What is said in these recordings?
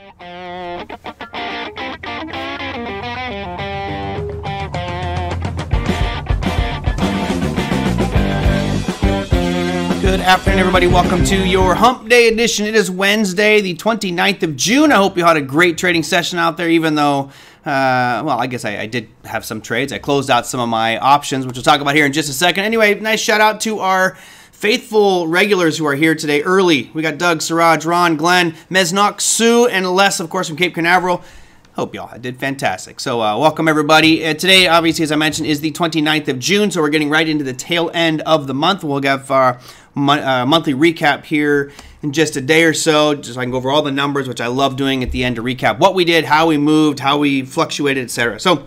Good afternoon, everybody. Welcome to your Hump Day edition. It is Wednesday, the 29th of June. I hope you had a great trading session out there, even though, uh, well, I guess I, I, did have some trades. I closed out some of my options, which we'll talk about here in just a second. Anyway, nice shout out to our faithful regulars who are here today early. We got Doug, Siraj, Ron, Glenn, Mesnock, Sue, and Les, of course, from Cape Canaveral. Hope y'all did fantastic. So, uh, welcome everybody. Uh, today, obviously, as I mentioned, is the 29th of June, so we're getting right into the tail end of the month. We'll have our uh, monthly recap here in just a day or so, just so I can go over all the numbers, which I love doing at the end to recap what we did, how we moved, how we fluctuated, etc. So,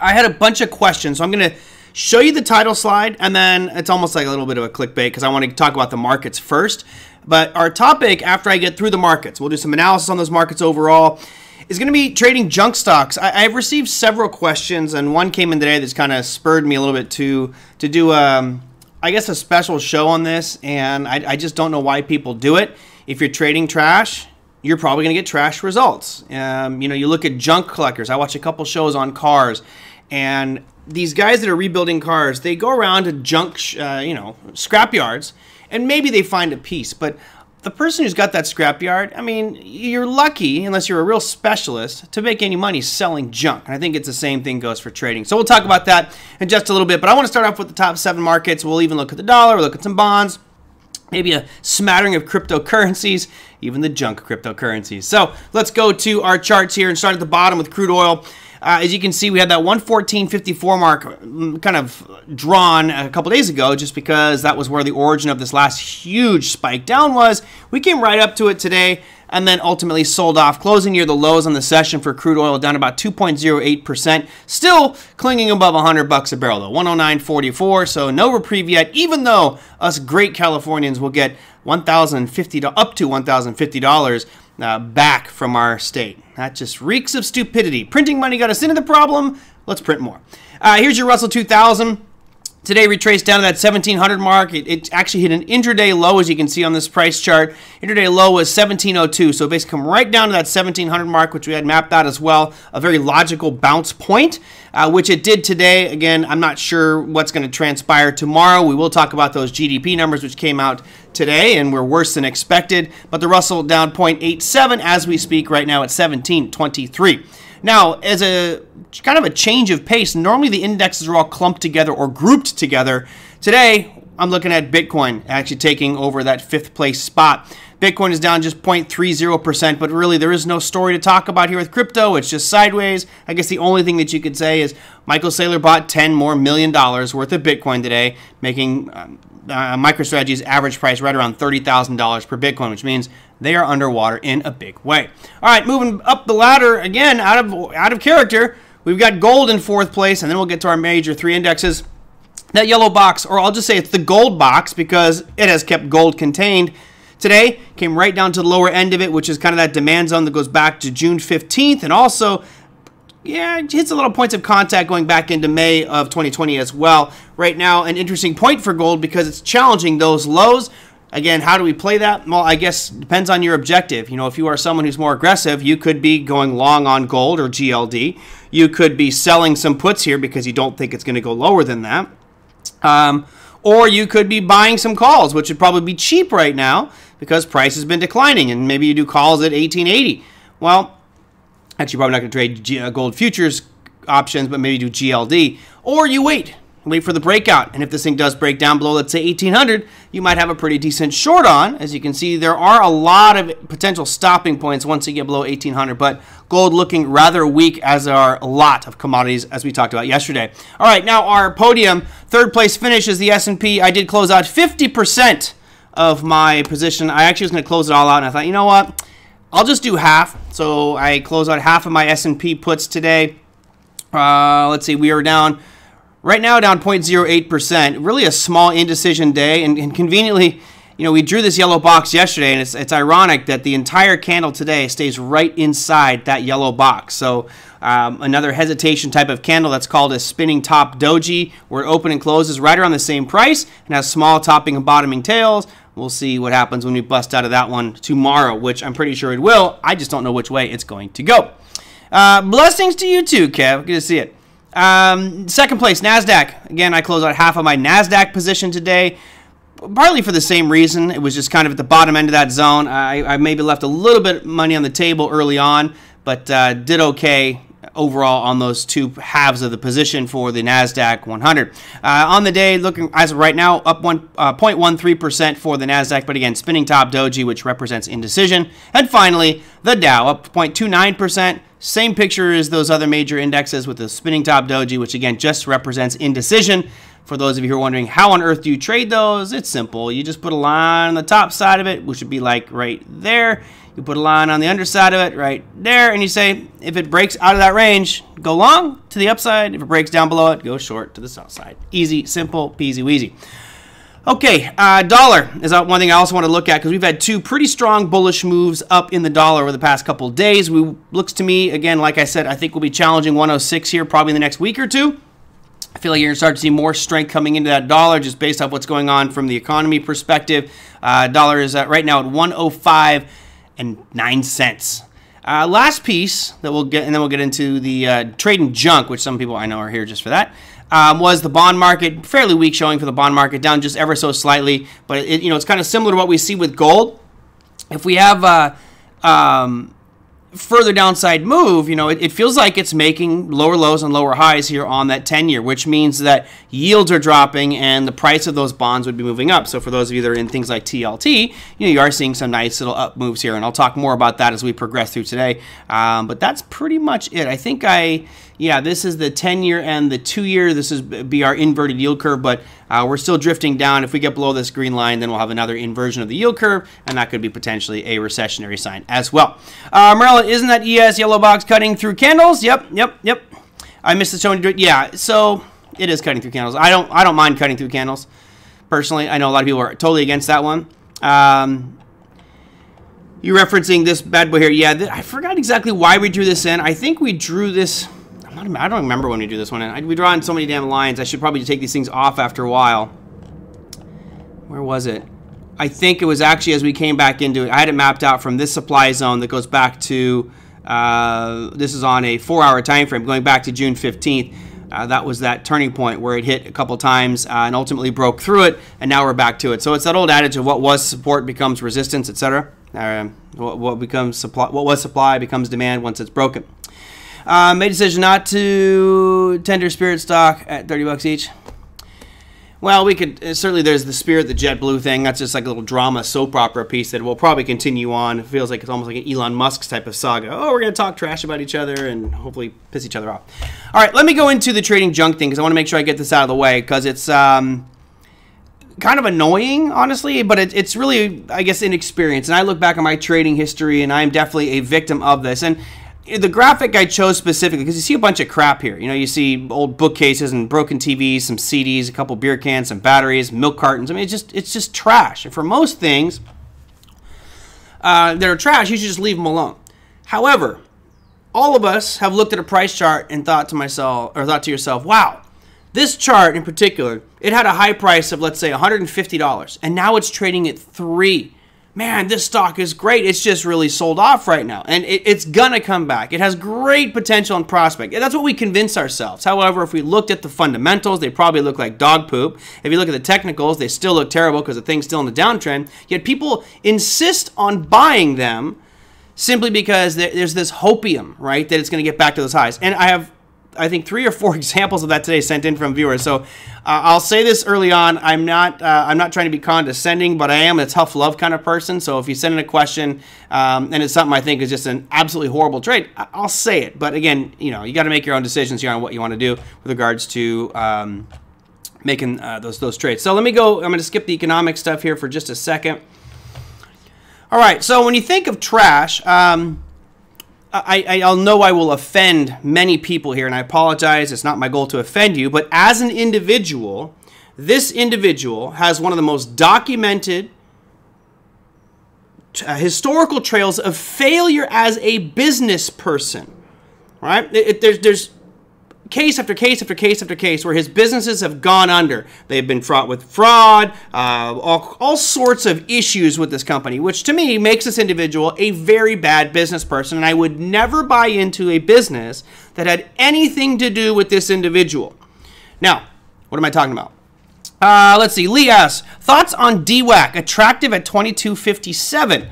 I had a bunch of questions, so I'm going to show you the title slide, and then it's almost like a little bit of a clickbait because I want to talk about the markets first. But our topic, after I get through the markets, we'll do some analysis on those markets overall is going to be trading junk stocks. I, have received several questions, and one came in today that's kind of spurred me a little bit to to do, um, I guess, a special show on this. And I, I just don't know why people do it. If you're trading trash, you're probably going to get trash results. Um, you know, you look at junk collectors. I watch a couple shows on cars, and these guys that are rebuilding cars, they go around to junk, uh, you know, scrap yards, and maybe they find a piece, but the person who's got that scrapyard, I mean, you're lucky, unless you're a real specialist, to make any money selling junk. And I think it's the same thing goes for trading. So we'll talk about that in just a little bit. But I want to start off with the top seven markets. We'll even look at the dollar, we'll look at some bonds, maybe a smattering of cryptocurrencies, even the junk cryptocurrencies. So let's go to our charts here and start at the bottom with crude oil. Uh, as you can see, we had that 114.54 mark mm, kind of drawn a couple days ago just because that was where the origin of this last huge spike down was. We came right up to it today and then ultimately sold off, closing near the lows on the session for crude oil down about 2.08%. Still clinging above 100 bucks a barrel though, 109.44. So no reprieve yet, even though us great Californians will get 1,050 up to 1,050 dollars uh, back from our state. That just reeks of stupidity. Printing money got us into the problem. Let's print more. Uh, here's your Russell 2000. Today retraced down to that 1700 mark. It, it, actually hit an intraday low, as you can see on this price chart. Intraday low was 1702, so basically come right down to that 1700 mark, which we had mapped out as well. A very logical bounce point, uh, which it did today. Again, I'm not sure what's going to transpire tomorrow. We will talk about those GDP numbers, which came out today and were worse than expected. But the Russell down 0.87 as we speak right now at 1723. Now, as a kind of a change of pace, normally the indexes are all clumped together or grouped together. Today, I'm looking at Bitcoin actually taking over that fifth place spot. Bitcoin is down just 0.30%, but really there is no story to talk about here with crypto. It's just sideways. I guess the only thing that you could say is Michael Saylor bought 10 more million dollars worth of Bitcoin today, making um, uh, MicroStrategy's average price right around $30,000 per Bitcoin, which means they are underwater in a big way. All right, moving up the ladder again, out of out of character, we've got gold in fourth place, and then we'll get to our major three indexes. That yellow box, or I'll just say it's the gold box because it has kept gold contained. Today came right down to the lower end of it, which is kind of that demand zone that goes back to June 15th, and also yeah, hits a little points of contact going back into May of 2020 as well. Right now, an interesting point for gold because it's challenging those lows. Again, how do we play that? Well, I guess depends on your objective. You know, if you are someone who's more aggressive, you could be going long on gold or GLD. You could be selling some puts here because you don't think it's going to go lower than that. Um, or you could be buying some calls, which would probably be cheap right now because price has been declining, and maybe you do calls at 1880. Well, actually, probably not going to trade G- uh, gold futures options, but maybe do GLD. Or you wait wait for the breakout. And if this thing does break down below, let's say 1800, you might have a pretty decent short on. As you can see, there are a lot of potential stopping points once you get below 1800, but gold looking rather weak as are a lot of commodities as we talked about yesterday. All right, now our podium, third place finish is the S&P. I did close out 50% of my position. I actually was going to close it all out, and I thought, you know what? I'll just do half. So I close out half of my S&P puts today. Uh, let's see, we are down Right now, down 0.08%. Really a small indecision day, and, and, conveniently, you know, we drew this yellow box yesterday, and it's, it's ironic that the entire candle today stays right inside that yellow box. So um, another hesitation type of candle that's called a spinning top doji, where it open and closes right around the same price and has small topping and bottoming tails. We'll see what happens when we bust out of that one tomorrow, which I'm pretty sure it will. I just don't know which way it's going to go. Uh, blessings to you too, Kev. Good to see it. Um, second place, NASDAQ. Again, I closed out half of my NASDAQ position today, partly for the same reason. It was just kind of at the bottom end of that zone. I, I maybe left a little bit of money on the table early on, but uh, did okay overall on those two halves of the position for the Nasdaq 100. Uh, on the day, looking as of right now, up one uh, 0.13% for the Nasdaq, but again, spinning top doji, which represents indecision, and finally the Dow up 0.29%. Same picture as those other major indexes with the spinning top doji, which again just represents indecision. For those of you who are wondering, how on earth do you trade those? It's simple. You just put a line on the top side of it, which would be like right there. You put a line on the underside of it right there, and you say, if it breaks out of that range, go long to the upside. If it breaks down below it, go short to the south side. Easy, simple, peasy, weasy. Okay, uh, dollar is one thing I also want to look at because we've had two pretty strong bullish moves up in the dollar over the past couple days. We looks to me again, like I said, I think we'll be challenging 106 here probably in the next week or two. I feel like you're going to start to see more strength coming into that dollar just based off what's going on from the economy perspective. Uh, dollar is at, right now at 105 and nine cents. Uh, last piece that we'll get, and then we'll get into the uh, trade and junk, which some people I know are here just for that um, was the bond market. Fairly weak showing for the bond market, down just ever so slightly. But it, you know, it's kind of similar to what we see with gold. If we have uh, um, further downside move, you know, it, it, feels like it's making lower lows and lower highs here on that 10 year, which means that yields are dropping and the price of those bonds would be moving up. So for those of you that are in things like TLT, you know, you are seeing some nice little up moves here, and I'll talk more about that as we progress through today. Um, but that's pretty much it. I think I yeah, this is the 10 year and the two year. This is be our inverted yield curve, but uh, we're still drifting down. If we get below this green line, then we'll have another inversion of the yield curve, and that could be potentially a recessionary sign as well. Uh, Marilla, isn't that ES yellow box cutting through candles? Yep, yep, yep. I missed the showing. Yeah, so it is cutting through candles. I don't, I don't mind cutting through candles. Personally, I know a lot of people are totally against that one. Um, you referencing this bad boy here? Yeah, I forgot exactly why we drew this in. I think we drew this I don't remember when we do this one. I, we draw in so many damn lines. I should probably take these things off after a while. Where was it? I think it was actually as we came back into it. I had it mapped out from this supply zone that goes back to, uh, this is on a four-hour time frame, going back to June 15th. Uh, that was that turning point where it hit a couple times uh, and ultimately broke through it, and now we're back to it. So it's that old adage of what was support becomes resistance, etc. Uh, what, what becomes supply, what was supply becomes demand once it's broken. Uh, made decision not to tender Spirit stock at 30 bucks each. Well, we could uh, certainly. There's the Spirit, the JetBlue thing. That's just like a little drama soap opera piece that will probably continue on. It feels like it's almost like an Elon Musk type of saga. Oh, we're gonna talk trash about each other and hopefully piss each other off. All right, let me go into the trading junk thing because I want to make sure I get this out of the way because it's um, kind of annoying, honestly, but it, it's really, I guess, inexperience. And I look back on my trading history, and I'm definitely a victim of this. And the graphic I chose specifically because you see a bunch of crap here. You know, you see old bookcases and broken TVs, some CDs, a couple beer cans, some batteries, milk cartons. I mean, it's just it's just trash. And for most things uh, that are trash, you should just leave them alone. However, all of us have looked at a price chart and thought to myself or thought to yourself, "Wow, this chart in particular, it had a high price of let's say $150, and now it's trading at three man, this stock is great. It's just really sold off right now. And it, it's going to come back. It has great potential and prospect. That's what we convince ourselves. However, if we looked at the fundamentals, they probably look like dog poop. If you look at the technicals, they still look terrible because the thing's still in the downtrend. Yet people insist on buying them simply because there's this hopium, right, that it's going to get back to those highs. And I have I think three or four examples of that today sent in from viewers. So uh, I'll say this early on. I'm not uh, I'm not trying to be condescending, but I am a tough love kind of person. So if you send in a question um, and it's something I think is just an absolutely horrible trade, I'll say it. But again, you know, you got to make your own decisions here on what you want to do with regards to. Um, making uh, those those trades. So let me go. I'm going to skip the economic stuff here for just a second. All right. So when you think of trash, um, I, I'll know I will offend many people here, and I apologize. It's not my goal to offend you, but as an individual, this individual has one of the most documented uh, historical trails of failure as a business person. Right? It, it, there's, there's case after case after case after case where his businesses have gone under. They've been fraught with fraud, uh, all, all sorts of issues with this company, which to me makes this individual a very bad business person. And I would never buy into a business that had anything to do with this individual. Now, what am I talking about? Uh, let's see. Lee asks, thoughts on DWAC, attractive at 2257.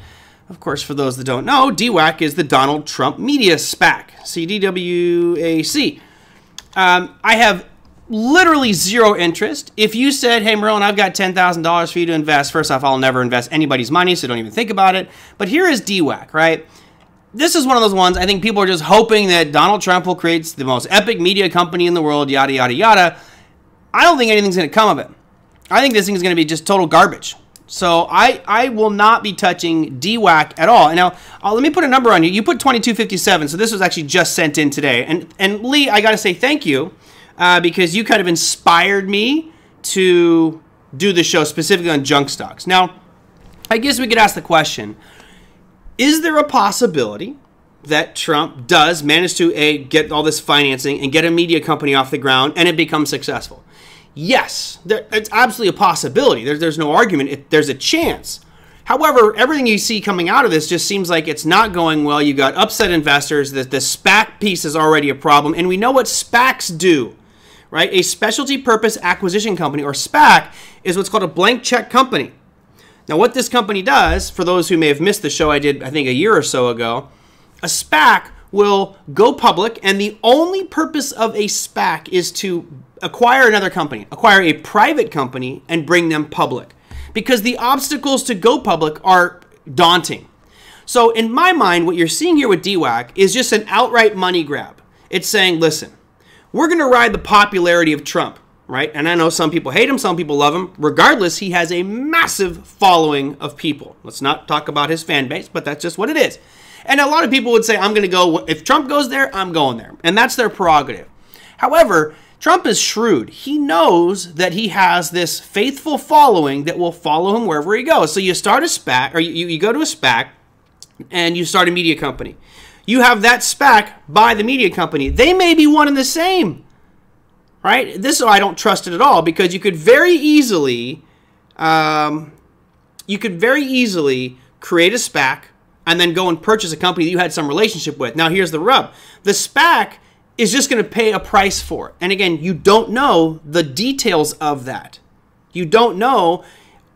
Of course, for those that don't know, DWAC is the Donald Trump Media SPAC, CDWAC. Um, I have literally zero interest. If you said, hey, Merlin, I've got $10,000 for you to invest, first off, I'll never invest anybody's money, so don't even think about it. But here is DWAC, right? This is one of those ones I think people are just hoping that Donald Trump will create the most epic media company in the world, yada, yada, yada. I don't think anything's going to come of it. I think this thing is going to be just total garbage. So I, I will not be touching DWAC at all. And now uh, let me put a number on you. You put 2257, so this was actually just sent in today. And and Lee, I got to say thank you uh, because you kind of inspired me to do the show specifically on junk stocks. Now, I guess we could ask the question: Is there a possibility that Trump does manage to a get all this financing and get a media company off the ground and it becomes successful? Yes, there, it's absolutely a possibility. There, there's no argument. It, there's a chance. However, everything you see coming out of this just seems like it's not going well. You got upset investors. The, the SPAC piece is already a problem. And we know what SPACs do, right? A specialty purpose acquisition company, or SPAC, is what's called a blank check company. Now, what this company does, for those who may have missed the show I did, I think, a year or so ago, a SPAC will go public, and the only purpose of a SPAC is to acquire another company, acquire a private company, and bring them public. Because the obstacles to go public are daunting. So, in my mind, what you're seeing here with DWAC is just an outright money grab. It's saying, listen, we're going to ride the popularity of Trump, right? And I know some people hate him, some people love him. Regardless, he has a massive following of people. Let's not talk about his fan base, but that's just what it is. And a lot of people would say, I'm going to go, if Trump goes there, I'm going there. And that's their prerogative. However, Trump is shrewd. He knows that he has this faithful following that will follow him wherever he goes. So you start a SPAC, or you, you go to a SPAC, and you start a media company. You have that SPAC by the media company. They may be one and the same, right? This I don't trust it at all because you could very easily, um, you could very easily create a SPAC and then go and purchase a company that you had some relationship with. Now here's the rub: the SPAC is just going to pay a price for it. And again, you don't know the details of that. You don't know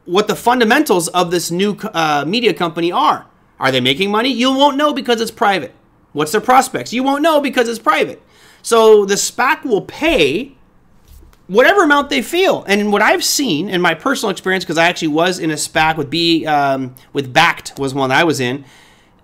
what the fundamentals of this new uh, media company are. Are they making money? You won't know because it's private. What's their prospects? You won't know because it's private. So the SPAC will pay whatever amount they feel. And what I've seen in my personal experience, because I actually was in a SPAC with B um, with Bakkt was one that I was in.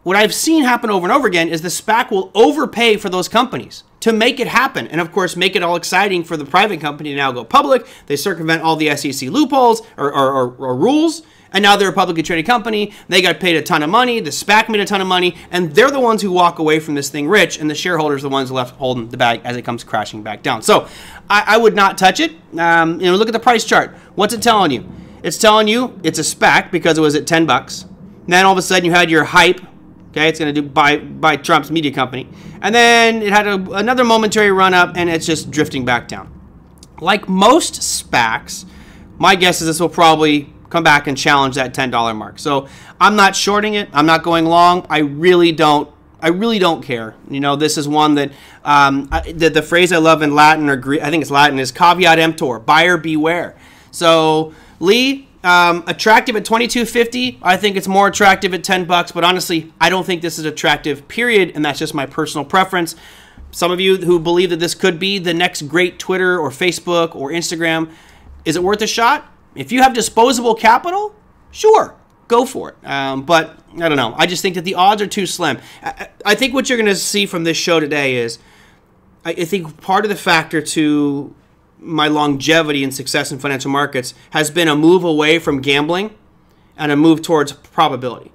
What I've seen happen over and over again is the SPAC will overpay for those companies to make it happen. And of course, make it all exciting for the private company to now go public. They circumvent all the SEC loopholes or, or, or, or rules. And now they're a publicly traded company. They got paid a ton of money. The SPAC made a ton of money. And they're the ones who walk away from this thing rich. And the shareholders are the ones left holding the bag as it comes crashing back down. So I, I would not touch it. Um, you know, look at the price chart. What's it telling you? It's telling you it's a SPAC because it was at 10 bucks. Then all of a sudden you had your hype Okay, it's going to do by by Trump's media company, and then it had a, another momentary run up, and it's just drifting back down. Like most SPACs, my guess is this will probably come back and challenge that ten dollar mark. So I'm not shorting it. I'm not going long. I really don't. I really don't care. You know, this is one that um, I, the, the phrase I love in Latin or Greek, I think it's Latin, is caveat emptor, buyer beware. So Lee, um, attractive at 22.50. I think it's more attractive at 10 bucks, but honestly, I don't think this is attractive. Period, and that's just my personal preference. Some of you who believe that this could be the next great Twitter or Facebook or Instagram, is it worth a shot? If you have disposable capital, sure, go for it. Um, but I don't know. I just think that the odds are too slim. I, think what you're going to see from this show today is, I think part of the factor to my longevity and success in financial markets has been a move away from gambling and a move towards probability.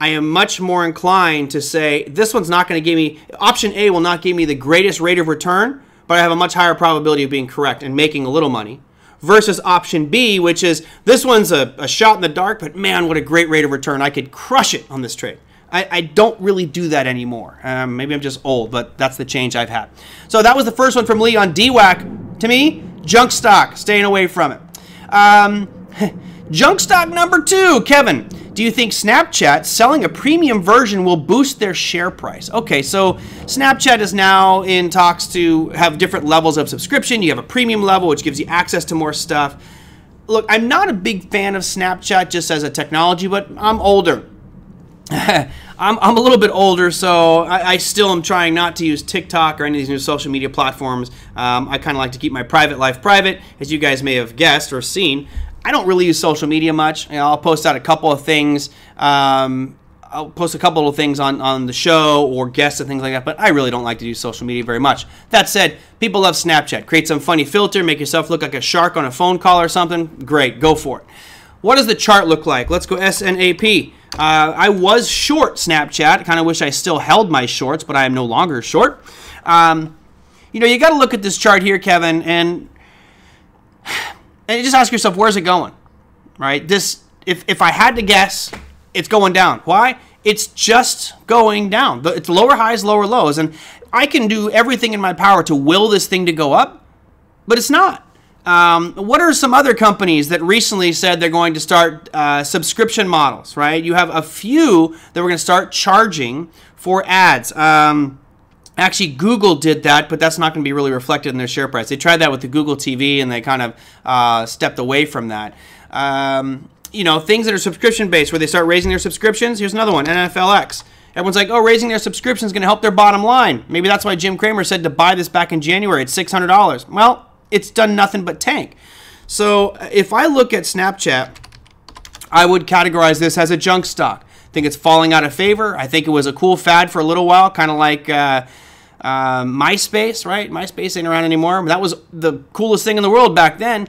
I am much more inclined to say this one's not going to give me option A will not give me the greatest rate of return, but I have a much higher probability of being correct and making a little money. Versus option B, which is this one's a, a shot in the dark, but man, what a great rate of return. I could crush it on this trade. I, I don't really do that anymore. Um, maybe I'm just old, but that's the change I've had. So that was the first one from Lee on DWAC. To me, junk stock, staying away from it. Um, junk stock number two, Kevin. Do you think Snapchat selling a premium version will boost their share price? Okay, so Snapchat is now in talks to have different levels of subscription. You have a premium level, which gives you access to more stuff. Look, I'm not a big fan of Snapchat just as a technology, but I'm older. I'm, I'm a little bit older, so I, I, still am trying not to use TikTok or any of these new social media platforms. Um, I kind of like to keep my private life private, as you guys may have guessed or seen. I don't really use social media much. You know, I'll post out a couple of things. Um, I'll post a couple of things on, on the show or guests and things like that, but I really don't like to do social media very much. That said, people love Snapchat. Create some funny filter, make yourself look like a shark on a phone call or something. Great, go for it. What does the chart look like? Let's go SNAP. Uh, I was short Snapchat. I Kind of wish I still held my shorts, but I am no longer short. Um, you know, you got to look at this chart here, Kevin, and and just ask yourself, where's it going? Right? This, if, if I had to guess, it's going down. Why? It's just going down. It's lower highs, lower lows. And I can do everything in my power to will this thing to go up, but it's not. Um, what are some other companies that recently said they're going to start uh, subscription models, right? You have a few that we're going to start charging for ads. Um, Actually, Google did that, but that's not going to be really reflected in their share price. They tried that with the Google TV, and they kind of uh, stepped away from that. Um, you know, things that are subscription based, where they start raising their subscriptions. Here's another one, NFLX. Everyone's like, oh, raising their subscription is going to help their bottom line. Maybe that's why Jim Cramer said to buy this back in January at $600. Well, it's done nothing but tank. So if I look at Snapchat, I would categorize this as a junk stock. I think it's falling out of favor. I think it was a cool fad for a little while, kind of like. Uh, uh, MySpace, right? MySpace ain't around anymore. That was the coolest thing in the world back then.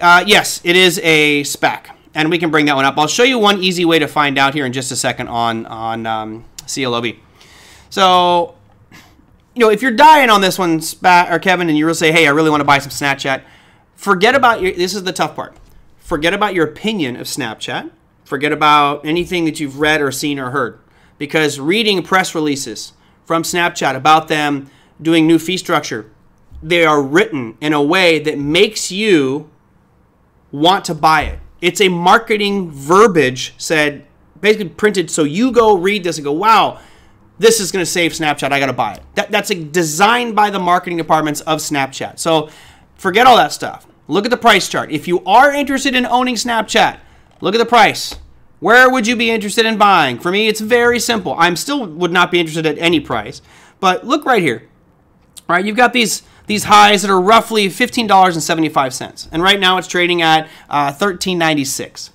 Uh, yes, it is a SPAC, and we can bring that one up. I'll show you one easy way to find out here in just a second on on um, CLOB. So, you know, if you're dying on this one, SPAC or Kevin, and you will say, "Hey, I really want to buy some Snapchat," forget about your. This is the tough part. Forget about your opinion of Snapchat. Forget about anything that you've read or seen or heard, because reading press releases from Snapchat about them doing new fee structure. They are written in a way that makes you want to buy it. It's a marketing verbiage said, basically printed so you go read this and go, wow, this is going to save Snapchat. I got to buy it. That, that's a, designed by the marketing departments of Snapchat. So forget all that stuff. Look at the price chart. If you are interested in owning Snapchat, look at the price. Where would you be interested in buying? For me, it's very simple. I'm still would not be interested at any price. But look right here. All right, you've got these these highs that are roughly $15.75. And right now it's trading at uh, $13.96.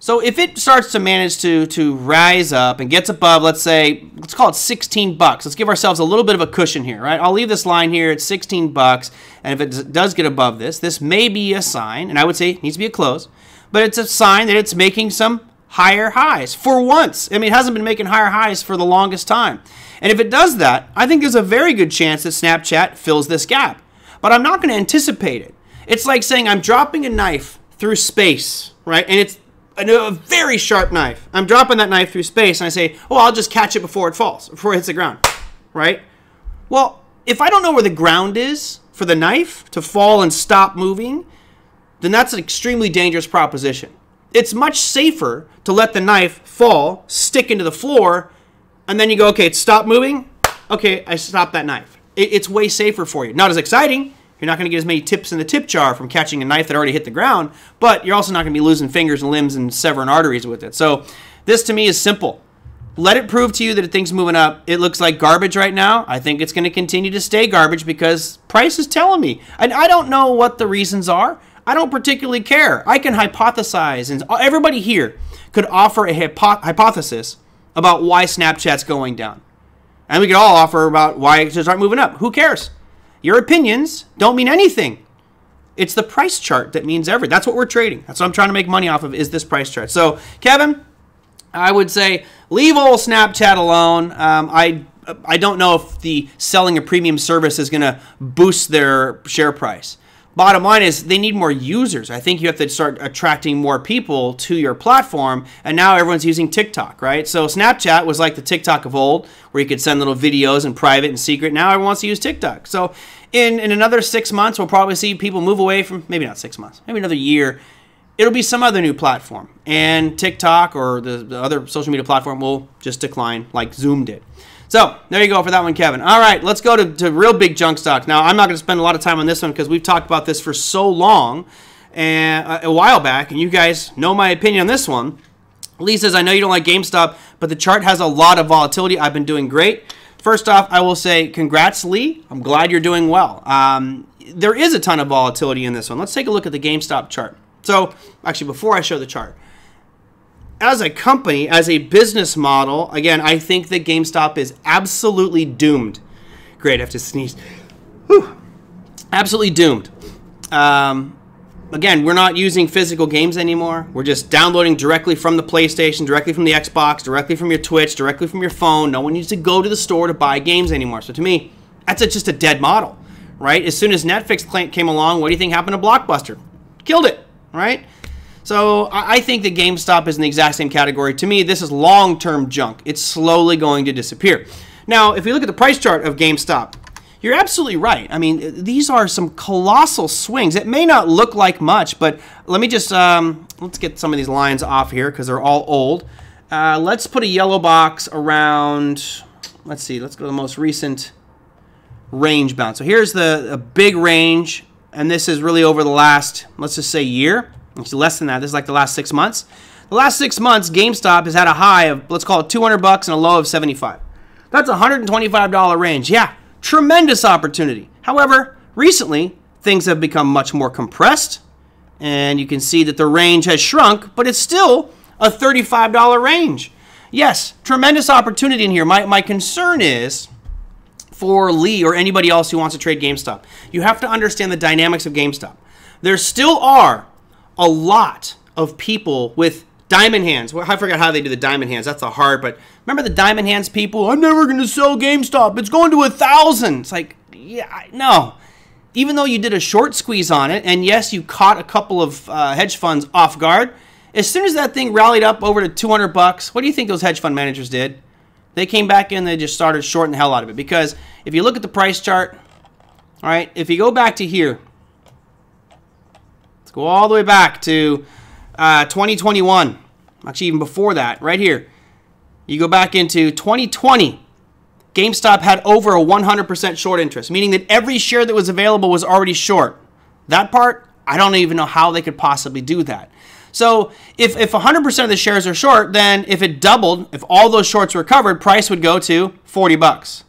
So if it starts to manage to, to rise up and gets above, let's say, let's call it 16 bucks. Let's give ourselves a little bit of a cushion here, right? I'll leave this line here at 16 bucks. And if it does get above this, this may be a sign, and I would say it needs to be a close, but it's a sign that it's making some higher highs for once. I mean, it hasn't been making higher highs for the longest time. And if it does that, I think there's a very good chance that Snapchat fills this gap. But I'm not going to anticipate it. It's like saying I'm dropping a knife through space, right? And it's a, very sharp knife. I'm dropping that knife through space and I say, oh, I'll just catch it before it falls, before it hits the ground, right? Well, if I don't know where the ground is for the knife to fall and stop moving, then that's an extremely dangerous proposition. It's much safer to let the knife fall, stick into the floor, and then you go, okay, stop moving. Okay, I stopped that knife. It, it's way safer for you. Not as exciting. You're not going to get as many tips in the tip jar from catching a knife that already hit the ground, but you're also not going to be losing fingers and limbs and severing arteries with it. So this to me is simple. Let it prove to you that thing's moving up. It looks like garbage right now. I think it's going to continue to stay garbage because price is telling me. And I don't know what the reasons are. I don't particularly care. I can hypothesize, and everybody here could offer a hypo- hypothesis about why Snapchat's going down. And we could all offer about why it should start moving up. Who cares? Your opinions don't mean anything. It's the price chart that means everything. That's what we're trading. That's what I'm trying to make money off of is this price chart. So, Kevin, I would say leave old Snapchat alone. Um, I I don't know if the selling a premium service is going to boost their share price. Bottom line is they need more users. I think you have to start attracting more people to your platform. And now everyone's using TikTok, right? So Snapchat was like the TikTok of old, where you could send little videos in private and secret. Now everyone wants to use TikTok. So in, in another six months, we'll probably see people move away from maybe not six months, maybe another year. It'll be some other new platform. And TikTok or the, the other social media platform will just decline like Zoom did. So there you go for that one, Kevin. All right, let's go to, to real big junk stocks. Now, I'm not going to spend a lot of time on this one because we've talked about this for so long and uh, a while back, and you guys know my opinion on this one. Lee says, I know you don't like GameStop, but the chart has a lot of volatility. I've been doing great. First off, I will say congrats, Lee. I'm glad you're doing well. Um, there is a ton of volatility in this one. Let's take a look at the GameStop chart. So, actually, before I show the chart, as a company, as a business model, again, I think that GameStop is absolutely doomed. Great, I have to sneeze. Whew. Absolutely doomed. Um, again, we're not using physical games anymore. We're just downloading directly from the PlayStation, directly from the Xbox, directly from your Twitch, directly from your phone. No one needs to go to the store to buy games anymore. So to me, that's a, just a dead model, right? As soon as Netflix came along, what do you think happened to Blockbuster? Killed it, right? So I think that GameStop is in the exact same category. To me, this is long-term junk. It's slowly going to disappear. Now, if you look at the price chart of GameStop, you're absolutely right. I mean, these are some colossal swings. It may not look like much, but let me just um, let's get some of these lines off here because they're all old. Uh, let's put a yellow box around. Let's see. Let's go to the most recent range bound. So here's the big range, and this is really over the last, let's just say, year. It's less than that. This is like the last six months. The last six months, GameStop has had a high of let's call it 200 bucks and a low of 75. That's a $125 range. Yeah, tremendous opportunity. However, recently things have become much more compressed, and you can see that the range has shrunk, but it's still a $35 range. Yes, tremendous opportunity in here. My, my concern is for Lee or anybody else who wants to trade GameStop, you have to understand the dynamics of GameStop. There still are a lot of people with diamond hands. Well, I forgot how they do the diamond hands. That's a hard, but remember the diamond hands people? I'm never going to sell GameStop. It's going to a thousand. It's like, yeah, no. Even though you did a short squeeze on it, and yes, you caught a couple of uh, hedge funds off guard. As soon as that thing rallied up over to 200 bucks, what do you think those hedge fund managers did? They came back in, they just started shorting the hell out of it. Because if you look at the price chart, all right, if you go back to here, Let's go all the way back to uh, 2021. Actually, even before that, right here. You go back into 2020. GameStop had over a 100% short interest, meaning that every share that was available was already short. That part, I don't even know how they could possibly do that. So if, if 100% of the shares are short, then if it doubled, if all those shorts were covered, price would go to 40 bucks.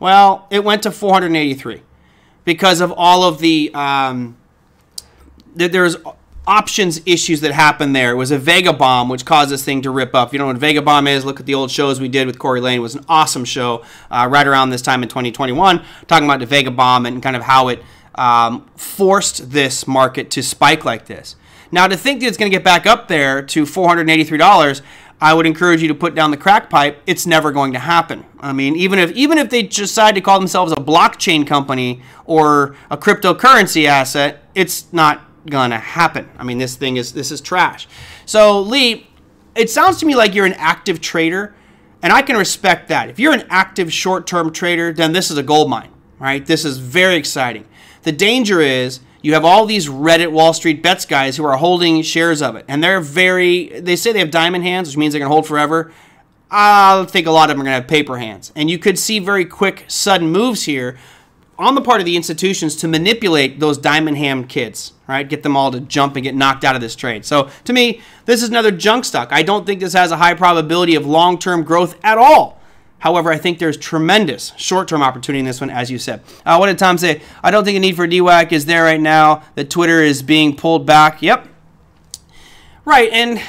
Well, it went to 483 because of all of the um, there's options issues that happened there. It was a Vega bomb, which caused this thing to rip up. If you know what Vega bomb is, look at the old shows we did with Corey Lane. It was an awesome show uh, right around this time in 2021, talking about the Vega bomb and kind of how it um, forced this market to spike like this. Now, to think that it's going to get back up there to $483, I would encourage you to put down the crack pipe. It's never going to happen. I mean, even if even if they decide to call themselves a blockchain company or a cryptocurrency asset, it's not gonna happen. I mean, this thing is this is trash. So Lee, it sounds to me like you're an active trader, and I can respect that. If you're an active short-term trader, then this is a gold mine, right? This is very exciting. The danger is you have all these Reddit Wall Street bets guys who are holding shares of it, and they're very. They say they have diamond hands, which means they can hold forever. I think a lot of them are going to have paper hands, and you could see very quick, sudden moves here on the part of the institutions to manipulate those diamond ham kids, right? Get them all to jump and get knocked out of this trade. So to me, this is another junk stock. I don't think this has a high probability of long-term growth at all. However, I think there's tremendous short-term opportunity in this one, as you said. Uh, what did Tom say? I don't think a need for DWAC is there right now. That Twitter is being pulled back. Yep. Right, and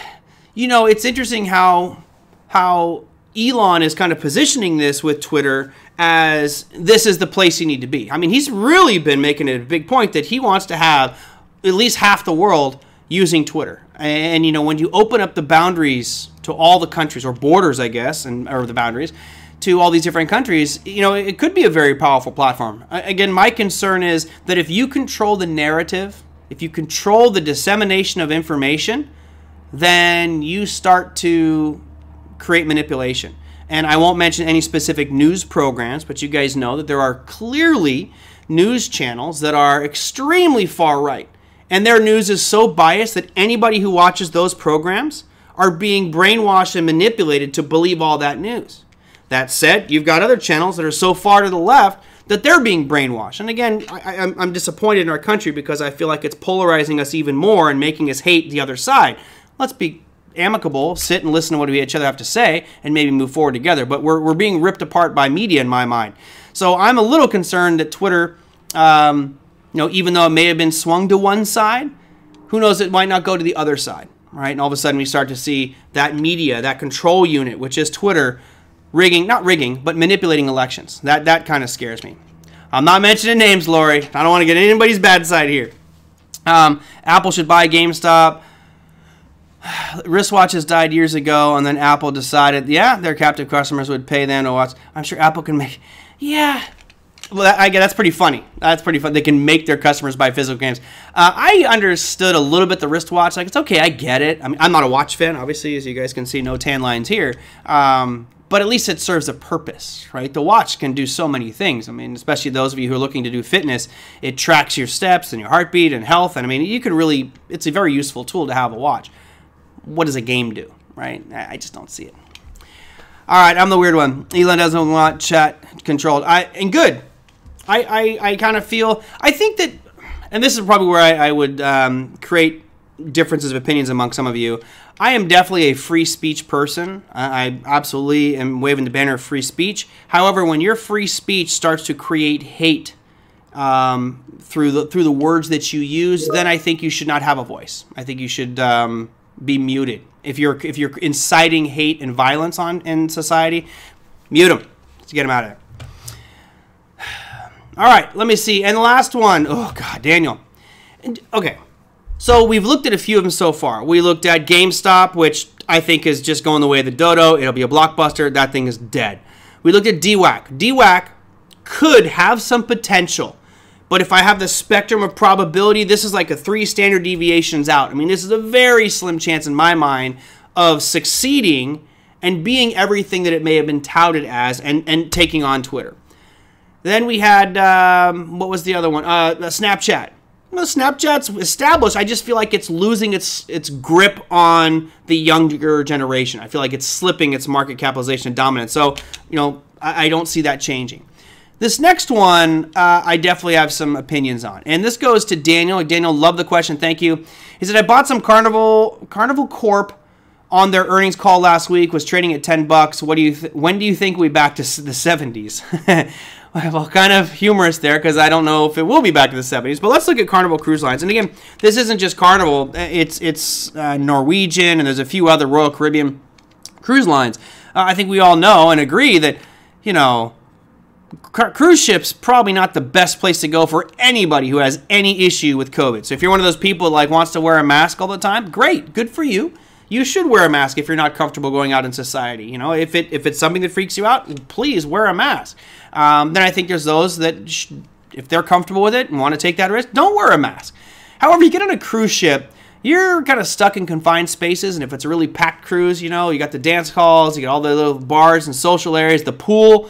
you know it's interesting how how Elon is kind of positioning this with Twitter as this is the place you need to be. I mean, he's really been making it a big point that he wants to have at least half the world using Twitter. And you know, when you open up the boundaries to all the countries or borders, I guess, and or the boundaries to all these different countries, you know, it could be a very powerful platform. Again, my concern is that if you control the narrative, if you control the dissemination of information, then you start to create manipulation. And I won't mention any specific news programs, but you guys know that there are clearly news channels that are extremely far right. And their news is so biased that anybody who watches those programs are being brainwashed and manipulated to believe all that news. That said, you've got other channels that are so far to the left that they're being brainwashed. And again, I, am disappointed in our country because I feel like it's polarizing us even more and making us hate the other side. Let's be amicable, sit and listen to what we each other have to say, and maybe move forward together. But we're, we're being ripped apart by media in my mind. So I'm a little concerned that Twitter, um, you know, even though it may have been swung to one side, who knows, it might not go to the other side, right? And all of a sudden we start to see that media, that control unit, which is Twitter, rigging, not rigging, but manipulating elections. That, that kind of scares me. I'm not mentioning names, Lori. I don't want to get anybody's bad side here. Um, Apple should buy GameStop wristwatches died years ago, and then Apple decided, yeah, their captive customers would pay them to watch. I'm sure Apple can make, yeah. Well, I get that's pretty funny. That's pretty fun. They can make their customers buy physical games. Uh, I understood a little bit the wristwatch. Like it's okay, I get it. I mean, I'm not a watch fan, obviously, as you guys can see, no tan lines here. Um, but at least it serves a purpose, right? The watch can do so many things. I mean, especially those of you who are looking to do fitness, it tracks your steps and your heartbeat and health. And I mean, you can really, it's a very useful tool to have a watch what does a game do, right? I just don't see it. All right, I'm the weird one. Elon doesn't want chat controlled. I and good. I I, I kind of feel. I think that, and this is probably where I, I would um, create differences of opinions among some of you. I am definitely a free speech person. I, I absolutely am waving the banner of free speech. However, when your free speech starts to create hate um, through the through the words that you use, then I think you should not have a voice. I think you should um, be muted. If you're if you're inciting hate and violence on in society, mute them to get them out of there. All right, let me see. And the last one, oh god, Daniel. Okay, so we've looked at a few of them so far. We looked at GameStop, which I think is just going the way of the dodo. It'll be a blockbuster. That thing is dead. We looked at DWAC. DWAC could have some potential but if I have the spectrum of probability, this is like a three standard deviations out. I mean, this is a very slim chance in my mind of succeeding and being everything that it may have been touted as and, and taking on Twitter. Then we had, um, what was the other one? Uh, Snapchat. Well, Snapchat's established. I just feel like it's losing its its grip on the younger generation. I feel like it's slipping its market capitalization and dominance. So, you know, I, I don't see that changing. This next one, uh, I definitely have some opinions on, and this goes to Daniel. Daniel, love the question. Thank you. He said I bought some Carnival Carnival Corp on their earnings call last week. Was trading at ten bucks. What do you? When do you think we back to the seventies? well, kind of humorous there because I don't know if it will be back to the 70s. But let's look at Carnival Cruise Lines. And again, this isn't just Carnival; it's it's uh, Norwegian and there's a few other Royal Caribbean cruise lines. Uh, I think we all know and agree that you know cruise ships probably not the best place to go for anybody who has any issue with COVID. So if you're one of those people that, like wants to wear a mask all the time, great, good for you. You should wear a mask if you're not comfortable going out in society. You know, if it if it's something that freaks you out, please wear a mask. Um, then I think there's those that, if they're comfortable with it and want to take that risk, don't wear a mask. However, you get on a cruise ship, you're kind of stuck in confined spaces, and if it's a really packed cruise, you know, you got the dance halls, you got all the little bars and social areas, the pool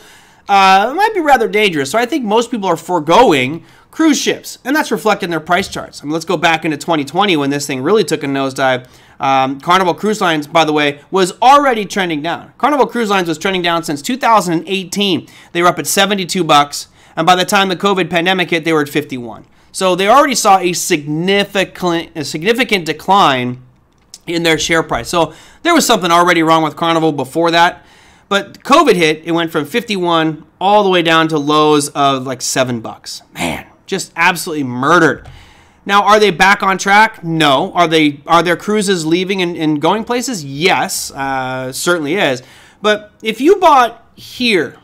uh, it might be rather dangerous. So I think most people are foregoing cruise ships, and that's reflected in their price charts. I mean, let's go back into 2020 when this thing really took a nosedive. Um, Carnival Cruise Lines, by the way, was already trending down. Carnival Cruise Lines was trending down since 2018. They were up at 72 bucks, and by the time the COVID pandemic hit, they were at 51. So they already saw a significant, a significant decline in their share price. So there was something already wrong with Carnival before that. But COVID hit, it went from 51 all the way down to lows of like seven bucks. Man, just absolutely murdered. Now, are they back on track? No. Are they? Are their cruises leaving and, and going places? Yes, uh, certainly is. But if you bought here,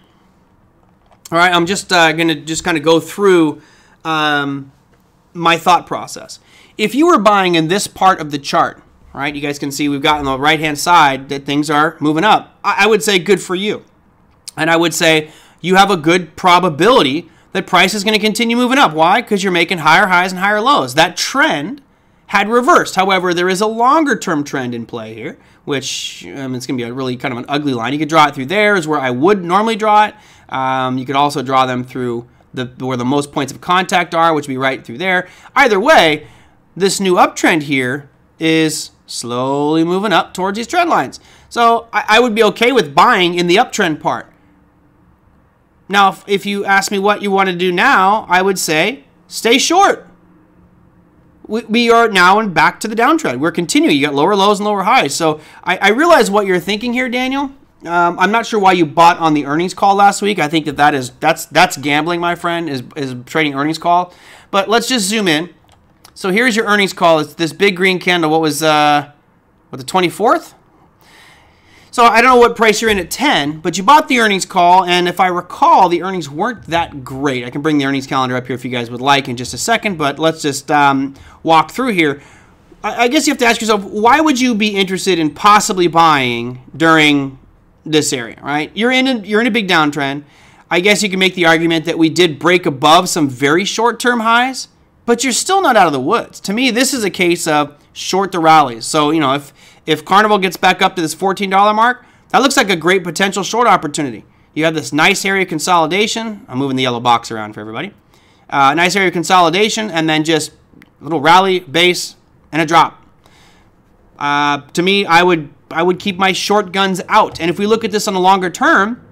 all right, I'm just uh, going to just kind of go through um, my thought process. If you were buying in this part of the chart, right? You guys can see we've got on the right hand side that things are moving up. I, I would say good for you. And I would say you have a good probability that price is going to continue moving up. Why? Because you're making higher highs and higher lows. That trend had reversed. However, there is a longer term trend in play here, which um, it's going to be a really kind of an ugly line. You could draw it through there, is where I would normally draw it. Um, you could also draw them through the where the most points of contact are, which would be right through there. Either way, this new uptrend here is slowly moving up towards these trend lines. So I, I would be okay with buying in the uptrend part. Now, if, if you ask me what you want to do now, I would say stay short. We, we are now and back to the downtrend. We're continuing. You got lower lows and lower highs. So I, I realize what you're thinking here, Daniel. Um, I'm not sure why you bought on the earnings call last week. I think that that is that's that's gambling, my friend, is is trading earnings call. But let's just zoom in. So here's your earnings call. It's this big green candle. What was uh, what the 24th? So I don't know what price you're in at 10, but you bought the earnings call, and if I recall, the earnings weren't that great. I can bring the earnings calendar up here if you guys would like in just a second, but let's just um, walk through here. I, I guess you have to ask yourself, why would you be interested in possibly buying during this area, right? You're in a, you're in a big downtrend. I guess you can make the argument that we did break above some very short-term highs, but you're still not out of the woods. To me, this is a case of short the rallies. So, you know, if if Carnival gets back up to this $14 mark, that looks like a great potential short opportunity. You have this nice area of consolidation. I'm moving the yellow box around for everybody. Uh, nice area of consolidation, and then just a little rally, base, and a drop. Uh, to me, I would I would keep my short guns out. And if we look at this on a longer term,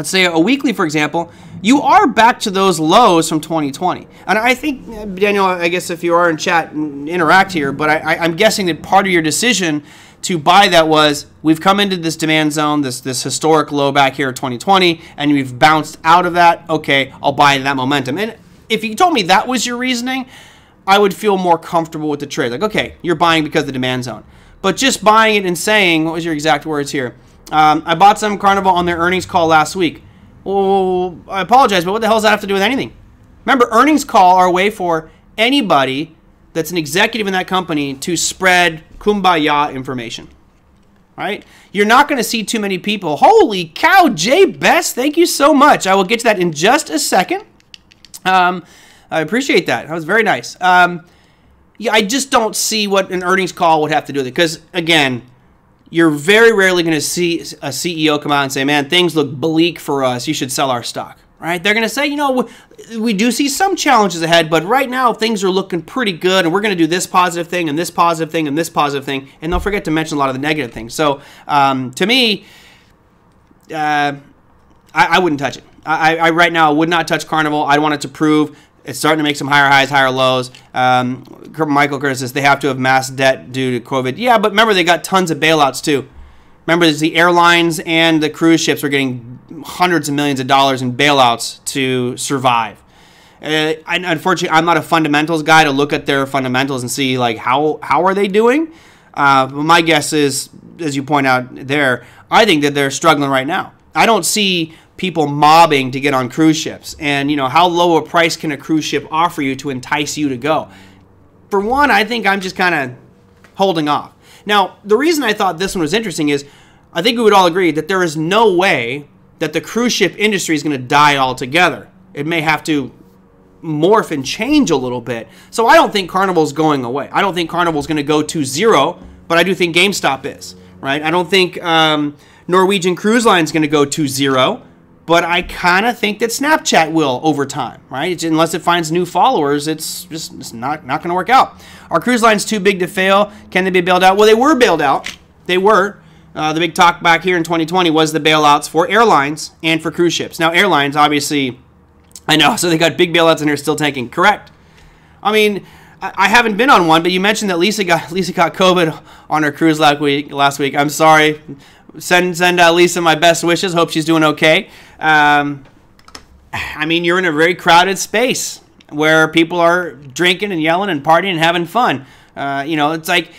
let's say a weekly, for example, you are back to those lows from 2020. And I think, uh, Daniel, I guess if you are in chat, interact here, but I, am guessing that part of your decision to buy that was we've come into this demand zone, this, this historic low back here in 2020, and we've bounced out of that. Okay, I'll buy that momentum. And if you told me that was your reasoning, I would feel more comfortable with the trade. Like, okay, you're buying because of the demand zone. But just buying it and saying, what was your exact words here? Um, I bought some Carnival on their earnings call last week. Well, I apologize, but what the hell does that have to do with anything? Remember, earnings call are a way for anybody that's an executive in that company to spread kumbaya information. Right? You're not going to see too many people. Holy cow, Jay Best, thank you so much. I will get to that in just a second. Um, I appreciate that. That was very nice. Um, yeah, I just don't see what an earnings call would have to do with it. Because, again, you're very rarely going to see a CEO come out and say, man, things look bleak for us. You should sell our stock. Right? They're going to say, you know, we do see some challenges ahead, but right now things are looking pretty good, and we're going to do this positive thing and this positive thing and this positive thing, and they'll forget to mention a lot of the negative things. So, um, to me, uh, I, I, wouldn't touch it. I, I right now would not touch Carnival. I want it to prove it's starting to make some higher highs, higher lows. Um, Michael Curtis says they have to have mass debt due to COVID. Yeah, but remember they got tons of bailouts too. Remember, the airlines and the cruise ships were getting hundreds of millions of dollars in bailouts to survive. Uh, unfortunately, I'm not a fundamentals guy to look at their fundamentals and see like how how are they doing. Uh, but my guess is, as you point out there, I think that they're struggling right now. I don't see people mobbing to get on cruise ships. And, you know, how low a price can a cruise ship offer you to entice you to go? For one, I think I'm just kind of holding off. Now, the reason I thought this one was interesting is I think we would all agree that there is no way that the cruise ship industry is going to die altogether. It may have to morph and change a little bit. So I don't think Carnival's going away. I don't think Carnival's going to go to zero, but I do think GameStop is, right? I don't think um, Norwegian Cruise Line is going to go to zero but I kind of think that Snapchat will over time, right? It's, unless it finds new followers, it's just it's not not going to work out. Our cruise line's too big to fail. Can they be bailed out? Well, they were bailed out. They were. Uh, the big talk back here in 2020 was the bailouts for airlines and for cruise ships. Now, airlines, obviously, I know, so they got big bailouts and they're still tanking. Correct. I mean, I haven't been on one, but you mentioned that Lisa got Lisa got COVID on her cruise last week. Last week, I'm sorry send send uh, Lisa my best wishes. Hope she's doing okay. Um, I mean, you're in a very crowded space where people are drinking and yelling and partying and having fun. Uh, you know, it's like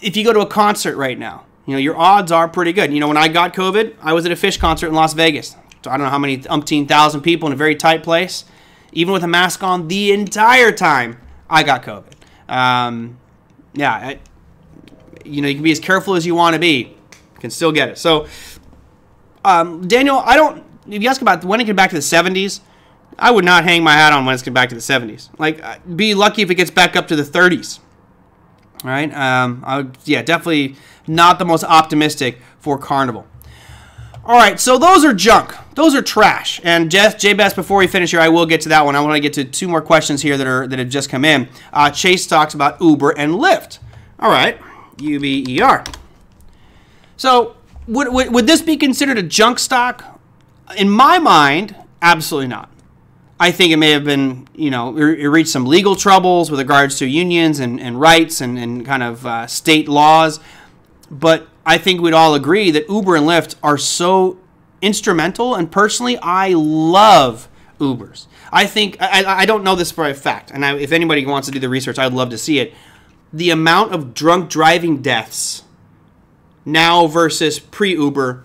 if you go to a concert right now, you know, your odds are pretty good. You know, when I got COVID, I was at a Phish concert in Las Vegas. So I don't know how many umpteen thousand people in a very tight place. Even with a mask on the entire time, I got COVID. Um, yeah, I, you know, you can be as careful as you want to be you can still get it. So, um, Daniel, I don't if you ask about when it get back to the 70s, I would not hang my hat on when it's get back to the 70s. Like, uh, be lucky if it gets back up to the 30s. All right. Um, I would, yeah, definitely not the most optimistic for Carnival. All right, so those are junk. Those are trash. And Jeff, J Best, before we finish here, I will get to that one. I want to get to two more questions here that are that have just come in. Uh, Chase talks about Uber and Lyft. All right, U B E R. So would, would would this be considered a junk stock? In my mind, absolutely not. I think it may have been, you know, it reached some legal troubles with regards to unions and, and rights and, and kind of uh, state laws. But I think we'd all agree that Uber and Lyft are so instrumental. And personally, I love Ubers. I think, I, I don't know this for a fact. And I, if anybody wants to do the research, I'd love to see it. The amount of drunk driving deaths now versus pre Uber,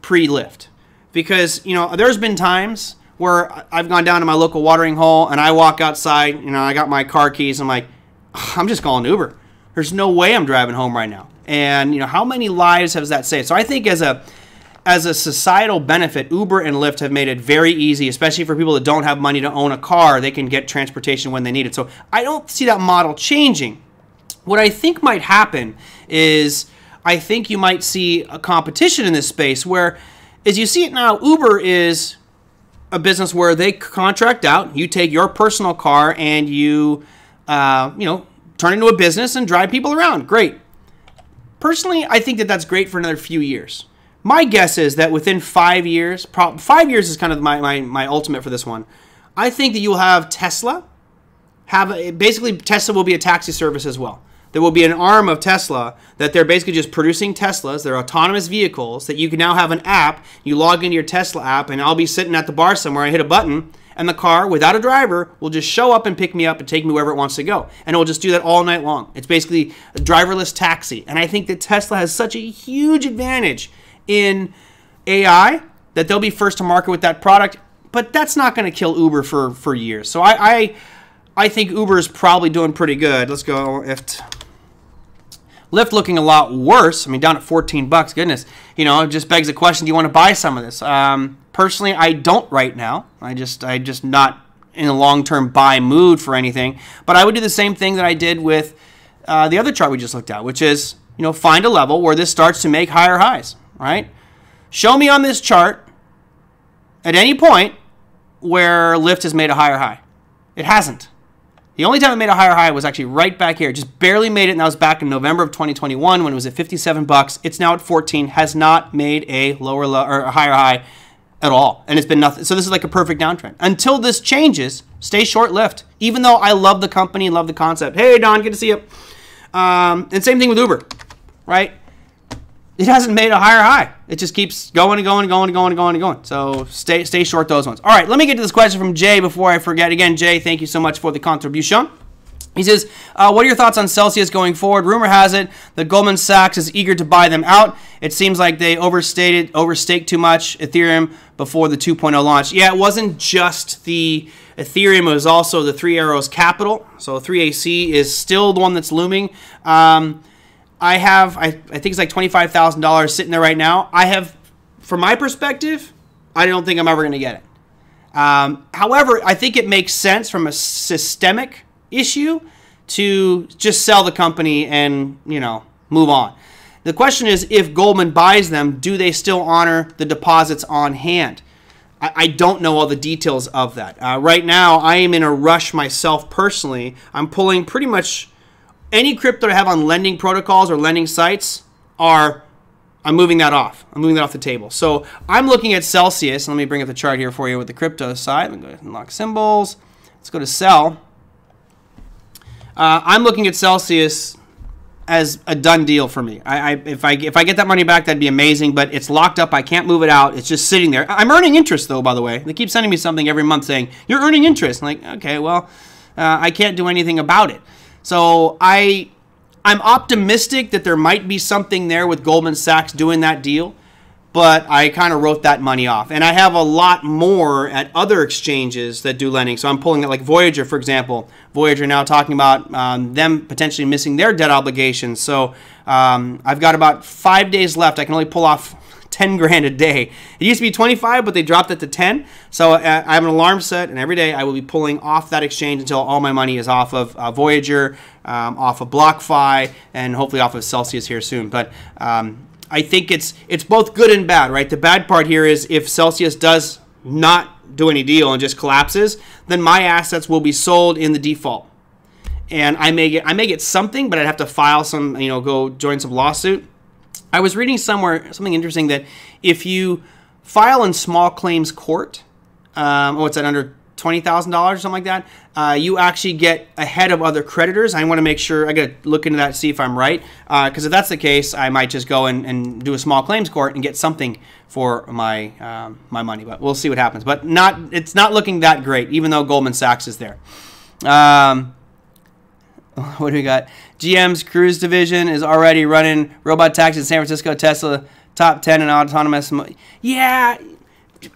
pre Lyft. Because, you know, there's been times where I've gone down to my local watering hole and I walk outside, you know, I got my car keys. I'm like, I'm just calling Uber. There's no way I'm driving home right now. And you know, how many lives has that saved? So I think as a as a societal benefit, Uber and Lyft have made it very easy, especially for people that don't have money to own a car. They can get transportation when they need it. So I don't see that model changing. What I think might happen is I think you might see a competition in this space where, as you see it now, Uber is a business where they contract out. You take your personal car and you, uh, you know, turn into a business and drive people around. Great. Personally, I think that that's great for another few years. My guess is that within five years, five years is kind of my, my, my ultimate for this one. I think that you'll have Tesla have a, basically Tesla will be a taxi service as well. There will be an arm of Tesla that they're basically just producing Teslas. They're autonomous vehicles that you can now have an app. You log into your Tesla app, and I'll be sitting at the bar somewhere. I hit a button, and the car, without a driver, will just show up and pick me up and take me wherever it wants to go. And it will just do that all night long. It's basically a driverless taxi. And I think that Tesla has such a huge advantage in AI that they'll be first to market with that product. But that's not going to kill Uber for, for years. So I, I, I think Uber is probably doing pretty good. Let's go. If Lyft looking a lot worse. I mean, down at 14 bucks. Goodness, you know, it just begs the question: Do you want to buy some of this? Um, Personally, I don't right now. I just I just not in a long-term buy mood for anything. But I would do the same thing that I did with uh, the other chart we just looked at, which is you know find a level where this starts to make higher highs. Right? Show me on this chart at any point where Lyft has made a higher high. It hasn't. The only time it made a higher high was actually right back here. Just barely made it, and that was back in November of 2021 when it was at 57 bucks. It's now at 14. Has not made a lower low or a higher high at all. And it's been nothing. So this is like a perfect downtrend. Until this changes, stay short lived. Even though I love the company and love the concept. Hey, Don, good to see you. Um, and same thing with Uber, right? It hasn't made a higher high. It just keeps going and going and going and going and going and going. So stay stay short those ones. All right, let me get to this question from Jay before I forget. Again, Jay, thank you so much for the contribution. He says, uh, What are your thoughts on Celsius going forward? Rumor has it that Goldman Sachs is eager to buy them out. It seems like they overstated, overstaked too much Ethereum before the 2.0 launch. Yeah, it wasn't just the Ethereum, it was also the Three Arrows Capital. So 3AC is still the one that's looming. Um, I have, I, I think it's like $25,000 sitting there right now. I have, from my perspective, I don't think I'm ever going to get it. Um, however, I think it makes sense from a systemic issue to just sell the company and, you know, move on. The question is if Goldman buys them, do they still honor the deposits on hand? I, don't know all the details of that. Uh, right now, I am in a rush myself personally. I'm pulling pretty much any crypto I have on lending protocols or lending sites are I'm moving that off. I'm moving that off the table. So I'm looking at Celsius. Let me bring up the chart here for you with the crypto side. Let me go unlock symbols. Let's go to sell. Uh, I'm looking at Celsius as a done deal for me. I, I, if I if I get that money back, that'd be amazing. But it's locked up. I can't move it out. It's just sitting there. I'm earning interest though. By the way, they keep sending me something every month saying you're earning interest. I'm like, okay, well, uh, I can't do anything about it. So I I'm optimistic that there might be something there with Goldman Sachs doing that deal but I kind of wrote that money off. And I have a lot more at other exchanges that do lending. So I'm pulling it like Voyager, for example. Voyager now talking about um, them potentially missing their debt obligations. So um, I've got about five days left. I can only pull off 10 grand a day. It used to be 25, but they dropped it to 10. So uh, I have an alarm set, and every day I will be pulling off that exchange until all my money is off of uh, Voyager, um, off of BlockFi, and hopefully off of Celsius here soon. But um, I think it's it's both good and bad, right? The bad part here is if Celsius does not do any deal and just collapses, then my assets will be sold in the default. And I may get I may get something, but I'd have to file some, you know, go join some lawsuit. I was reading somewhere something interesting that if you file in small claims court, um, oh, it's at under twenty thousand dollars or something like that, uh, you actually get ahead of other creditors. I want to make sure I got to look into that see if I'm right, because uh, if that's the case, I might just go and, and do a small claims court and get something for my um, my money. But we'll see what happens. But not it's not looking that great, even though Goldman Sachs is there. Um, what do we got? GM's Cruise division is already running robot taxis in San Francisco. Tesla top ten in autonomous. Yeah,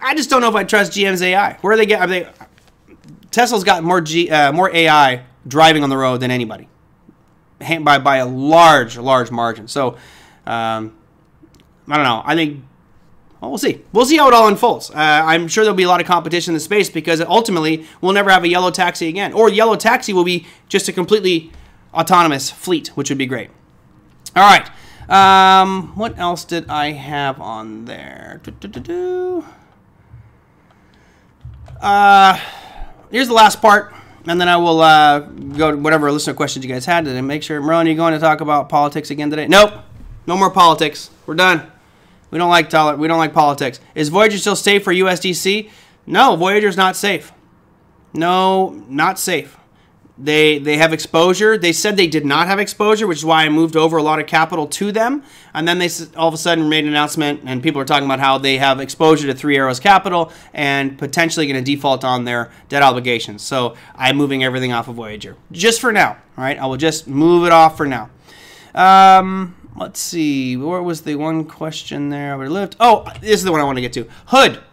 I just don't know if I trust GM's AI. Where are they get? Are they? Tesla's got more G, uh, more AI driving on the road than anybody, by by a large large margin. So, um, I don't know. I think well, we'll see. We'll see how it all unfolds. Uh, I'm sure there'll be a lot of competition in the space because ultimately we'll never have a yellow taxi again, or yellow taxi will be just a completely autonomous fleet, which would be great. All right. Um, what else did I have on there? Uh, here's the last part, and then I will uh, go to whatever listener questions you guys had and make sure. Marone, you going to talk about politics again today? Nope. No more politics. We're done. We don't like tele- we don't like politics. Is Voyager still safe for USDC? No, Voyager's not safe. No, not safe. They they have exposure. They said they did not have exposure, which is why I moved over a lot of capital to them. And then they all of a sudden made an announcement, and people are talking about how they have exposure to Three Arrows Capital and potentially going to default on their debt obligations. So I'm moving everything off of Voyager just for now. All right, I will just move it off for now. Um, let's see. Where was the one question there I would lift? Oh, this is the one I want to get to. Hood.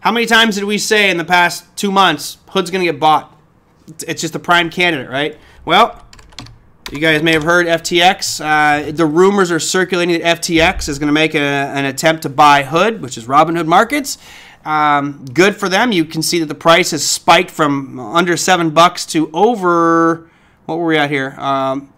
How many times did we say in the past two months Hood's going to get bought? It's just a prime candidate, right? Well, you guys may have heard FTX. Uh, the rumors are circulating that FTX is going to make a, an attempt to buy Hood, which is Robinhood Markets. Um, good for them. You can see that the price has spiked from under seven bucks to over. What were we at here? Um,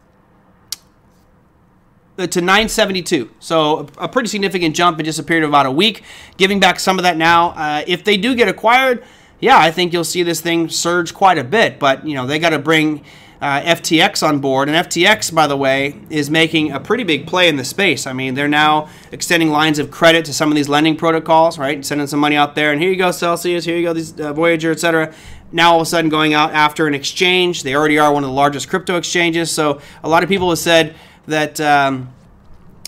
uh, to 972. So a, pretty significant jump in just a period of about a week. Giving back some of that now. Uh, if they do get acquired, yeah, I think you'll see this thing surge quite a bit. But you know they got to bring uh, FTX on board, and FTX, by the way, is making a pretty big play in the space. I mean, they're now extending lines of credit to some of these lending protocols, right? Sending some money out there, and here you go, Celsius. Here you go, these uh, Voyager, etc now all of a sudden going out after an exchange. They already are one of the largest crypto exchanges. So a lot of people have said that um,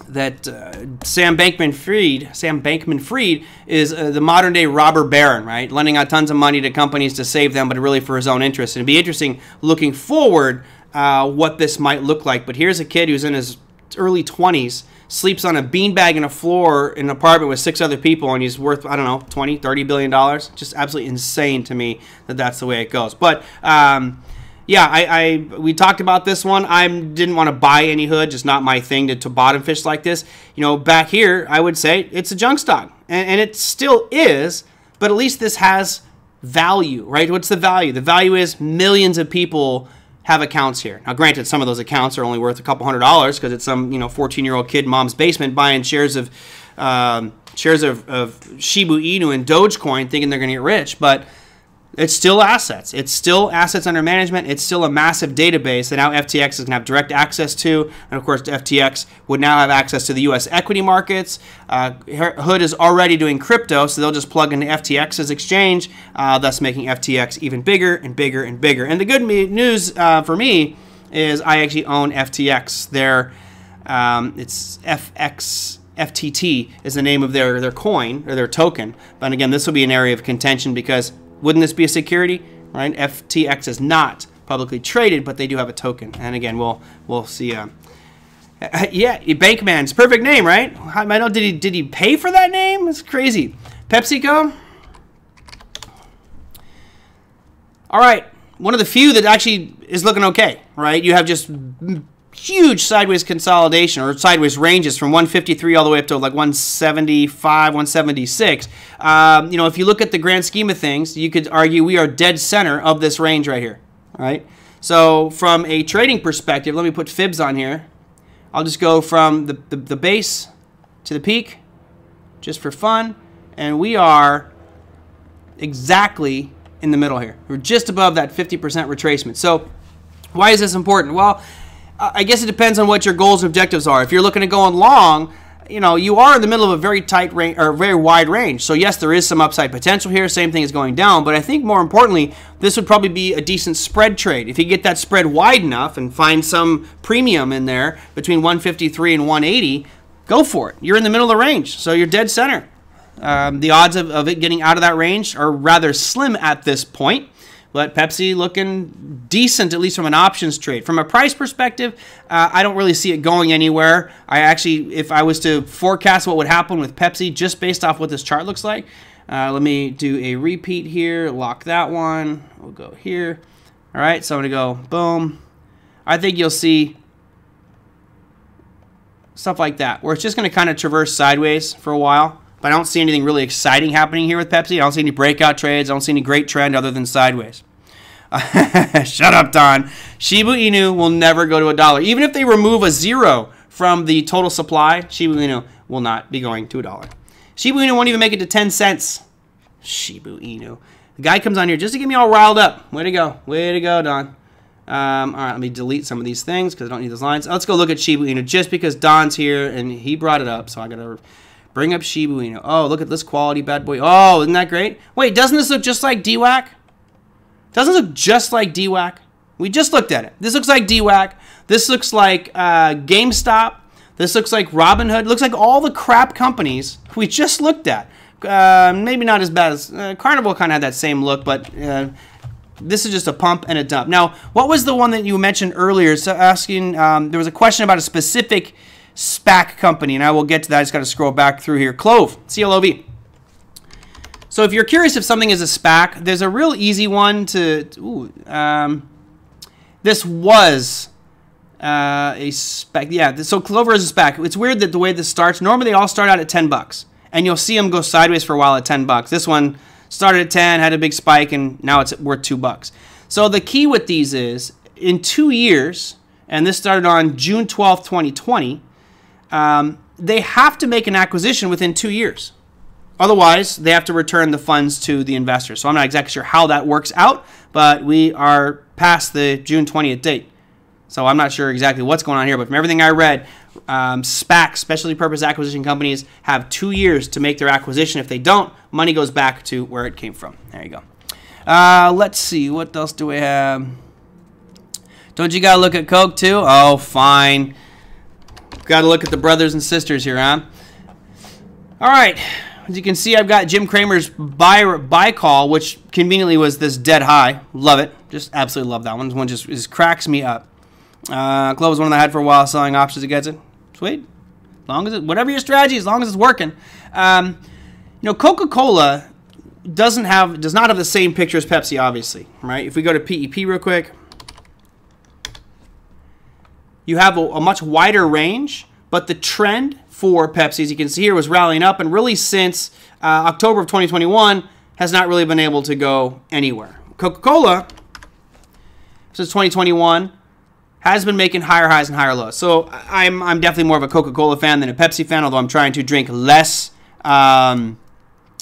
that uh, Sam Bankman-Fried, Sam Bankman-Fried, is uh, the modern day robber baron, right? Lending out tons of money to companies to save them, but really for his own interest. And it'd be interesting looking forward uh, what this might look like. But here's a kid who's in his early 20s, sleeps on a beanbag in a floor in an apartment with six other people, and he's worth I don't know 20, 30 billion dollars. Just absolutely insane to me that that's the way it goes. But um, yeah, I, I, we talked about this one. I didn't want to buy any hood, just not my thing to, to bottom fish like this. You know, back here, I would say it's a junk stock, and, and it still is. But at least this has value, right? What's the value? The value is millions of people have accounts here. Now, granted, some of those accounts are only worth a couple hundred dollars because it's some you know 14 year old kid mom's basement buying shares of um, shares of, of Shiba Inu and Dogecoin, thinking they're going to get rich, but it's still assets. It's still assets under management. It's still a massive database that now FTX is going to have direct access to. And of course, FTX would now have access to the U.S. equity markets. Uh, Hood is already doing crypto, so they'll just plug into FTX's exchange, uh, thus making FTX even bigger and bigger and bigger. And the good news uh, for me is I actually own FTX. Their um, it's FX. FTT is the name of their, their coin or their token. But again, this will be an area of contention because wouldn't this be a security? Right? FTX is not publicly traded, but they do have a token. And again, we'll we'll see. Uh, yeah, Bankman's perfect name, right? I know. Did he did he pay for that name? It's crazy. PepsiCo. All right, one of the few that actually is looking okay, right? You have just huge sideways consolidation or sideways ranges from 153 all the way up to like 175, 176. Um, you know, if you look at the grand scheme of things, you could argue we are dead center of this range right here. All right. So from a trading perspective, let me put fibs on here. I'll just go from the, the, the base to the peak just for fun. And we are exactly in the middle here. We're just above that 50% retracement. So why is this important? Well, I guess it depends on what your goals and objectives are. If you're looking at going long, you know, you are in the middle of a very tight range or very wide range. So yes, there is some upside potential here. Same thing is going down, but I think more importantly, this would probably be a decent spread trade. If you get that spread wide enough and find some premium in there between 153 and 180, go for it. You're in the middle of the range, so you're dead center. Um, the odds of, of it getting out of that range are rather slim at this point. But Pepsi looking decent, at least from an options trade. From a price perspective, uh, I don't really see it going anywhere. I actually, if I was to forecast what would happen with Pepsi just based off what this chart looks like, uh, let me do a repeat here, lock that one. We'll go here. All right, so I'm going to go boom. I think you'll see stuff like that, where it's just going to kind of traverse sideways for a while. But I don't see anything really exciting happening here with Pepsi. I don't see any breakout trades. I don't see any great trend other than sideways. Shut up, Don. Shiba Inu will never go to a dollar. Even if they remove a zero from the total supply, Shiba Inu will not be going to a dollar. Shiba Inu won't even make it to 10 cents. Shiba Inu. The guy comes on here just to get me all riled up. Way to go. Way to go, Don. Um, all right, let me delete some of these things because I don't need those lines. Let's go look at Shiba Inu just because Don's here and he brought it up. So I got to Bring up Shiba Inu. Oh, look at this quality bad boy. Oh, isn't that great? Wait, doesn't this look just like DWAC? Doesn't look just like DWAC? We just looked at it. This looks like DWAC. This looks like uh, GameStop. This looks like Robinhood. Looks like all the crap companies we just looked at. Uh, maybe not as bad as uh, Carnival kind of had that same look, but uh, this is just a pump and a dump. Now, what was the one that you mentioned earlier? So asking, um, there was a question about a specific SPAC company, and I will get to that. I just got to scroll back through here. Clove, C-L-O-V. So if you're curious if something is a SPAC, there's a real easy one to. Ooh, um, this was uh, a SPAC. Yeah, so Clover is a SPAC. It's weird that the way this starts. Normally they all start out at 10 bucks, and you'll see them go sideways for a while at 10 bucks. This one started at 10, had a big spike, and now it's worth two bucks. So the key with these is in two years, and this started on June 12th, 2020 um, they have to make an acquisition within two years. Otherwise, they have to return the funds to the investor. So I'm not exactly sure how that works out, but we are past the June 20th date. So I'm not sure exactly what's going on here, but from everything I read, um, SPAC, specialty purpose acquisition companies, have two years to make their acquisition. If they don't, money goes back to where it came from. There you go. Uh, let's see, what else do we have? Don't you gotta look at Coke too? Oh, fine. Got to look at the brothers and sisters here, huh? All right. As you can see, I've got Jim Cramer's buy, buy call, which conveniently was this dead high. Love it. Just absolutely love that one. This one just, just cracks me up. Uh, Clove was one that I had for a while, selling options against it. Sweet. As long as it, whatever your strategy, as long as it's working. Um, you know, Coca-Cola doesn't have, does not have the same picture as Pepsi, obviously, right? If we go to PEP real quick, you have a, a much wider range, but the trend for Pepsi, as you can see here, was rallying up, and really since uh, October of 2021 has not really been able to go anywhere. Coca-Cola, since 2021, has been making higher highs and higher lows. So I'm, I'm definitely more of a Coca-Cola fan than a Pepsi fan, although I'm trying to drink less, um,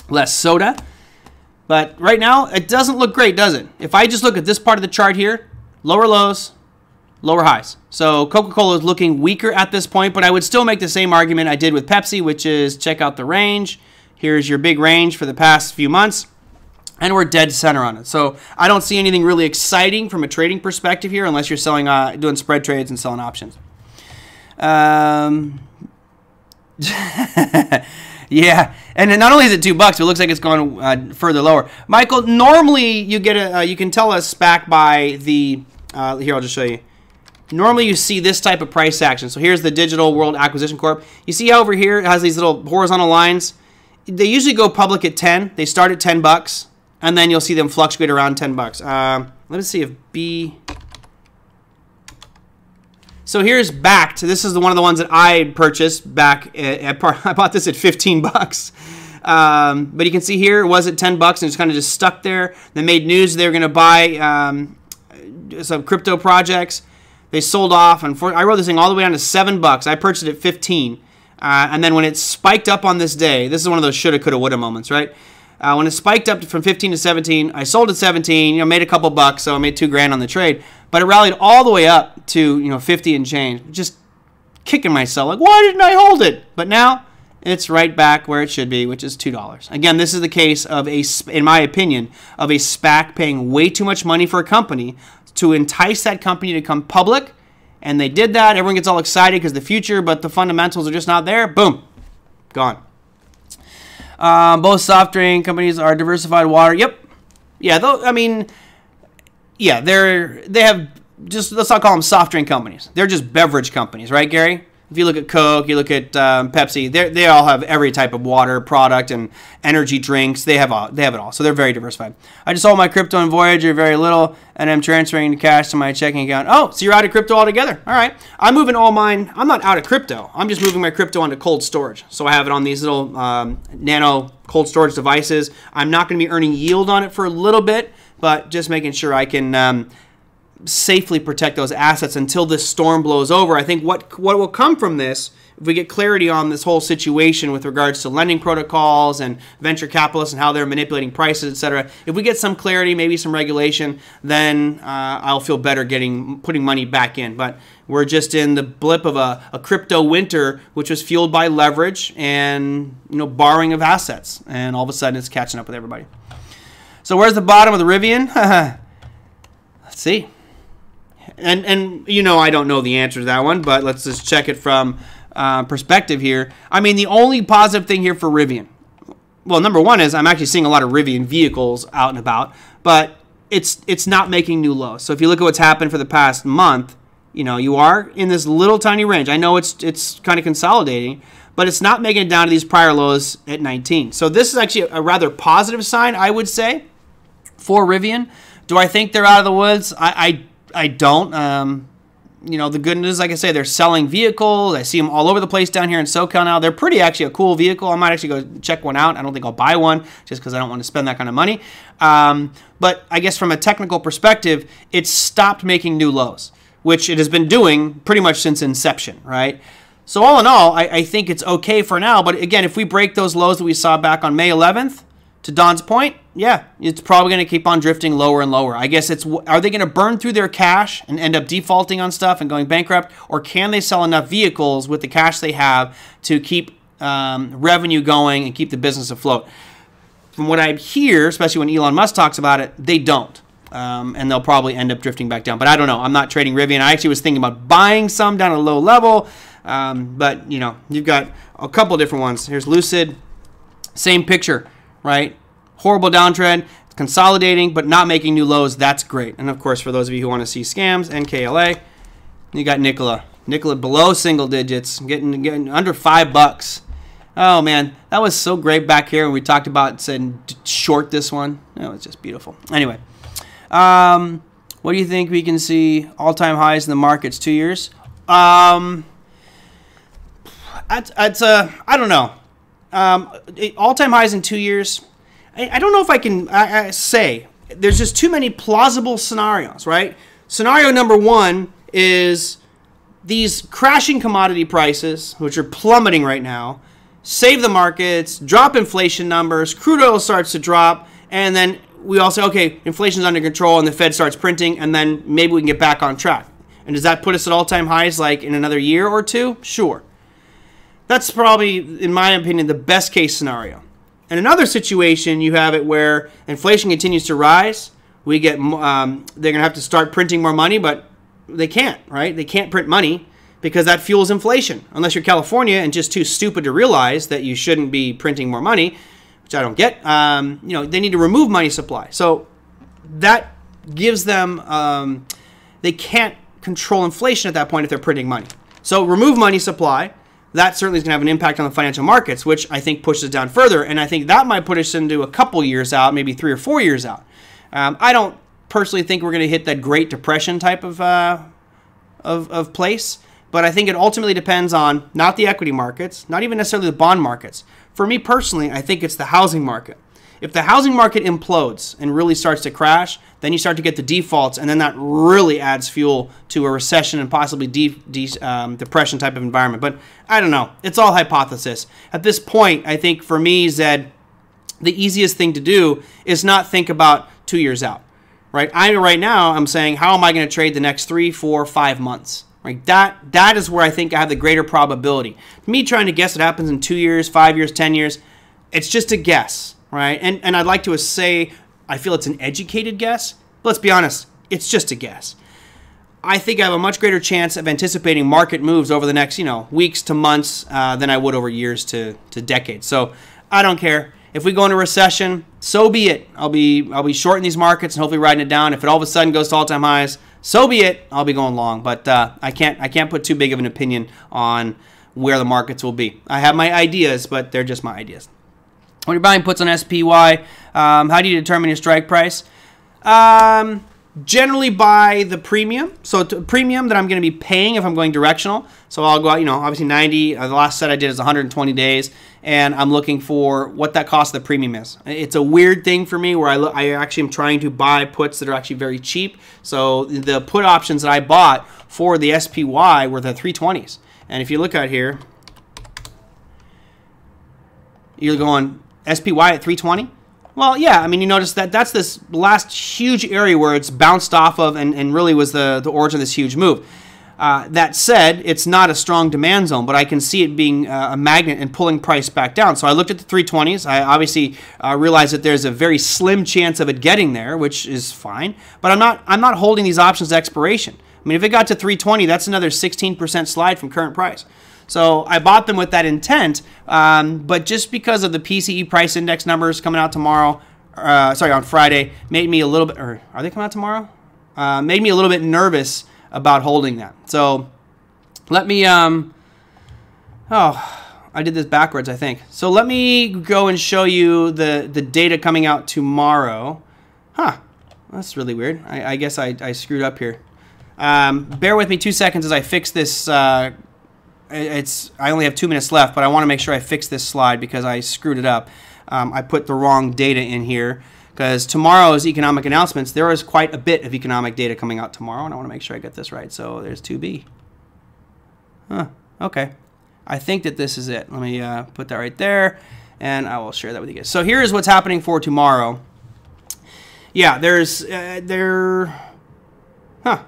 less soda. But right now, it doesn't look great, does it? If I just look at this part of the chart here, lower lows, lower highs. So Coca-Cola is looking weaker at this point, but I would still make the same argument I did with Pepsi, which is check out the range. Here's your big range for the past few months, and we're dead center on it. So I don't see anything really exciting from a trading perspective here, unless you're selling, uh, doing spread trades and selling options. Um, yeah, and not only is it two bucks, it looks like it's going uh, further lower. Michael, normally you get a, uh, you can tell us back by the. Uh, here, I'll just show you normally you see this type of price action. So here's the Digital World Acquisition Corp. You see how over here it has these little horizontal lines? They usually go public at 10. They start at 10 bucks, and then you'll see them fluctuate around 10 bucks. Um, let me see if B... So here's Bakkt. This is the one of the ones that I purchased back. At, I bought this at 15 bucks. Um, but you can see here it was at 10 bucks and it's kind of just stuck there. They made news they were going to buy um, some crypto projects. They sold off, and for, I wrote this thing all the way down to seven bucks. I purchased it at 15, uh, and then when it spiked up on this day, this is one of those shoulda, coulda, woulda moments, right? Uh, when it spiked up from 15 to 17, I sold at 17. You know, made a couple bucks, so I made two grand on the trade. But it rallied all the way up to you know 50 and change. Just kicking myself like, why didn't I hold it? But now it's right back where it should be, which is two dollars. Again, this is the case of a, in my opinion, of a SPAC paying way too much money for a company to entice that company to come public. And they did that. Everyone gets all excited because the future, but the fundamentals are just not there. Boom, gone. Um, both soft drink companies are diversified water. Yep. Yeah, though I mean, yeah, they're they have just let's not call them soft drink companies. They're just beverage companies, right, Gary? If you look at Coke, you look at um, Pepsi, they all have every type of water product and energy drinks. They have all, they have it all. So they're very diversified. I just sold my crypto and Voyager very little, and I'm transferring the cash to my checking account. Oh, so you're out of crypto altogether? All right. I'm moving all mine. I'm not out of crypto. I'm just moving my crypto onto cold storage. So I have it on these little um, nano cold storage devices. I'm not going to be earning yield on it for a little bit, but just making sure I can. Um, safely protect those assets until this storm blows over. I think what what will come from this, if we get clarity on this whole situation with regards to lending protocols and venture capitalists and how they're manipulating prices, etc. If we get some clarity, maybe some regulation, then uh, I'll feel better getting putting money back in. But we're just in the blip of a, a crypto winter, which was fueled by leverage and you know borrowing of assets, and all of a sudden it's catching up with everybody. So where's the bottom of the Rivian? Let's see and and you know I don't know the answer to that one, but let's just check it from uh, perspective here. I mean, the only positive thing here for Rivian, well, number one is I'm actually seeing a lot of Rivian vehicles out and about, but it's it's not making new lows. So if you look at what's happened for the past month, you know you are in this little tiny range. I know it's it's kind of consolidating, but it's not making it down to these prior lows at 19. So this is actually a rather positive sign, I would say, for Rivian. Do I think they're out of the woods? I, I I don't. Um, you know, the good news, like I say, they're selling vehicles. I see them all over the place down here in SoCal now. They're pretty actually a cool vehicle. I might actually go check one out. I don't think I'll buy one just because I don't want to spend that kind of money. Um, but I guess from a technical perspective, it's stopped making new lows, which it has been doing pretty much since inception, right? So all in all, I, I think it's okay for now. But again, if we break those lows that we saw back on May 11th, to Don's point, yeah, it's probably going to keep on drifting lower and lower. I guess it's are they going to burn through their cash and end up defaulting on stuff and going bankrupt, or can they sell enough vehicles with the cash they have to keep um, revenue going and keep the business afloat? From what I hear, especially when Elon Musk talks about it, they don't. Um, and they'll probably end up drifting back down. But I don't know. I'm not trading Rivian. I actually was thinking about buying some down at a low level. Um, but, you know, you've got a couple different ones. Here's Lucid. Same picture right? Horrible downtrend, consolidating, but not making new lows. That's great. And of course, for those of you who want to see scams, NKLA, you got Nikola. Nikola below single digits, getting, getting under five bucks. Oh man, that was so great back here when we talked about said short this one. It was just beautiful. Anyway, um, what do you think we can see all-time highs in the markets two years? Um, that's, that's uh, I don't know. Um, all-time highs in two years. I, I don't know if I can I, I say. There's just too many plausible scenarios, right? Scenario number one is these crashing commodity prices, which are plummeting right now, save the markets, drop inflation numbers, crude oil starts to drop, and then we all say, okay, inflation's under control, and the Fed starts printing, and then maybe we can get back on track. And does that put us at all time highs like in another year or two? Sure. That's probably, in my opinion, the best case scenario. In another situation, you have it where inflation continues to rise. We get um, they're going to have to start printing more money, but they can't, right? They can't print money because that fuels inflation. Unless you're California and just too stupid to realize that you shouldn't be printing more money, which I don't get. Um, you know, they need to remove money supply. So that gives them um, they can't control inflation at that point if they're printing money. So remove money supply that certainly is going to have an impact on the financial markets, which I think pushes it down further. And I think that might put us into a couple years out, maybe three or four years out. Um, I don't personally think we're going to hit that Great Depression type of uh, of, of place, but I think it ultimately depends on not the equity markets, not even necessarily the bond markets. For me personally, I think it's the housing market. If the housing market implodes and really starts to crash, then you start to get the defaults, and then that really adds fuel to a recession and possibly de- de- um, depression type of environment. But I don't know. It's all hypothesis. At this point, I think for me, Zed, the easiest thing to do is not think about two years out, right? I right now I'm saying, how am I going to trade the next three, four, five months? Right, that that is where I think I have the greater probability. Me trying to guess what happens in two years, five years, ten years, it's just a guess, right? And and I'd like to say I feel it's an educated guess. But let's be honest, it's just a guess. I think I have a much greater chance of anticipating market moves over the next, you know, weeks to months uh, than I would over years to, to decades. So I don't care. If we go into recession, so be it. I'll be I'll be shorting these markets and hopefully riding it down. If it all of a sudden goes to all time highs, so be it. I'll be going long. But uh, I can't I can't put too big of an opinion on where the markets will be. I have my ideas, but they're just my ideas. When you're buying puts on SPY, um, how do you determine your strike price? Um, generally by the premium. So premium that I'm going to be paying if I'm going directional. So I'll go out, you know, obviously 90. Uh, the last set I did is 120 days, and I'm looking for what that cost of the premium is. It's a weird thing for me where I, I actually am trying to buy puts that are actually very cheap. So the put options that I bought for the SPY were the 320s. And if you look out here, you're going SPY at 320. Well, yeah, I mean, you notice that that's this last huge area where it's bounced off of and, and really was the, the origin of this huge move. Uh, that said, it's not a strong demand zone, but I can see it being uh, a magnet and pulling price back down. So I looked at the 320s. I obviously uh, realized that there's a very slim chance of it getting there, which is fine. But I'm not I'm not holding these options to expiration. I mean, if it got to 320, that's another 16% slide from current price. So I bought them with that intent, um, but just because of the PCE price index numbers coming out tomorrow, uh, sorry, on Friday, made me a little bit, or are they coming out tomorrow? Uh, made me a little bit nervous about holding that. So let me, um, oh, I did this backwards, I think. So let me go and show you the, the data coming out tomorrow. Huh, that's really weird. I, I guess I, I screwed up here. Um, bear with me two seconds as I fix this uh, it's I only have two minutes left, but I want to make sure I fix this slide because I screwed it up. Um, I put the wrong data in here because tomorrow's economic announcements, there is quite a bit of economic data coming out tomorrow, and I want to make sure I get this right. So there's 2B. Huh, okay. I think that this is it. Let me uh, put that right there, and I will share that with you guys. So here's what's happening for tomorrow. Yeah, there's, uh, there, huh,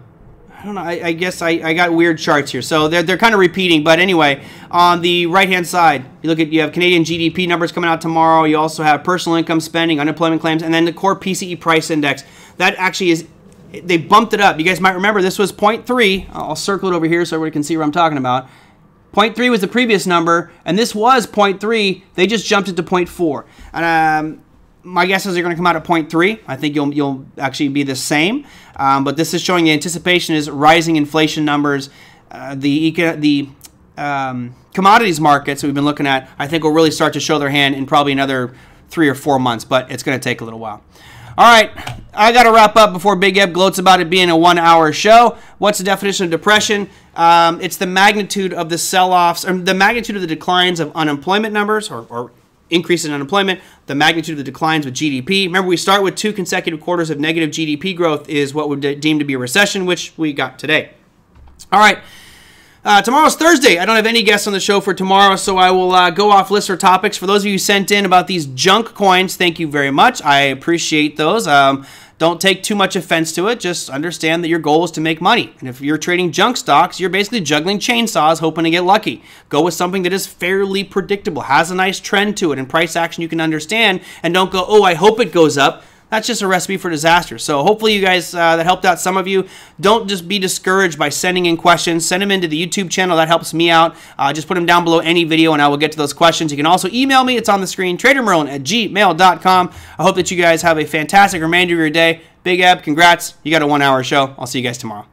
I don't know. I, I guess I, I got weird charts here, so they're, they're kind of repeating. But anyway, on the right hand side, you look at you have Canadian GDP numbers coming out tomorrow. You also have personal income spending, unemployment claims, and then the core PCE price index. That actually is they bumped it up. You guys might remember this was 0.3. I'll circle it over here so everybody can see what I'm talking about. 0.3 was the previous number, and this was 0.3. They just jumped it to 0.4. And um, my guess is they're going to come out at 0.3. I think you'll you'll actually be the same. Um, but this is showing the anticipation is rising inflation numbers. Uh, the the um, commodities markets that we've been looking at, I think, will really start to show their hand in probably another three or four months. But it's going to take a little while. All right, I got to wrap up before Big Eb gloats about it being a one-hour show. What's the definition of depression? Um, it's the magnitude of the sell-offs, or the magnitude of the declines of unemployment numbers, or, or increase in unemployment, the magnitude of the declines with GDP. Remember, we start with two consecutive quarters of negative GDP growth is what would deem to be a recession, which we got today. All right. Uh, tomorrow's Thursday. I don't have any guests on the show for tomorrow, so I will uh, go off listener topics. For those of you sent in about these junk coins, thank you very much. I appreciate those. Um, don't take too much offense to it. Just understand that your goal is to make money. And if you're trading junk stocks, you're basically juggling chainsaws hoping to get lucky. Go with something that is fairly predictable, has a nice trend to it, and price action you can understand. And don't go, oh, I hope it goes up that's just a recipe for disaster. So hopefully you guys uh, that helped out some of you. Don't just be discouraged by sending in questions. Send them into the YouTube channel. That helps me out. Uh, just put them down below any video and I will get to those questions. You can also email me. It's on the screen. TraderMerlin at gmail.com. I hope that you guys have a fantastic remainder of your day. Big Eb, congrats. You got a one hour show. I'll see you guys tomorrow.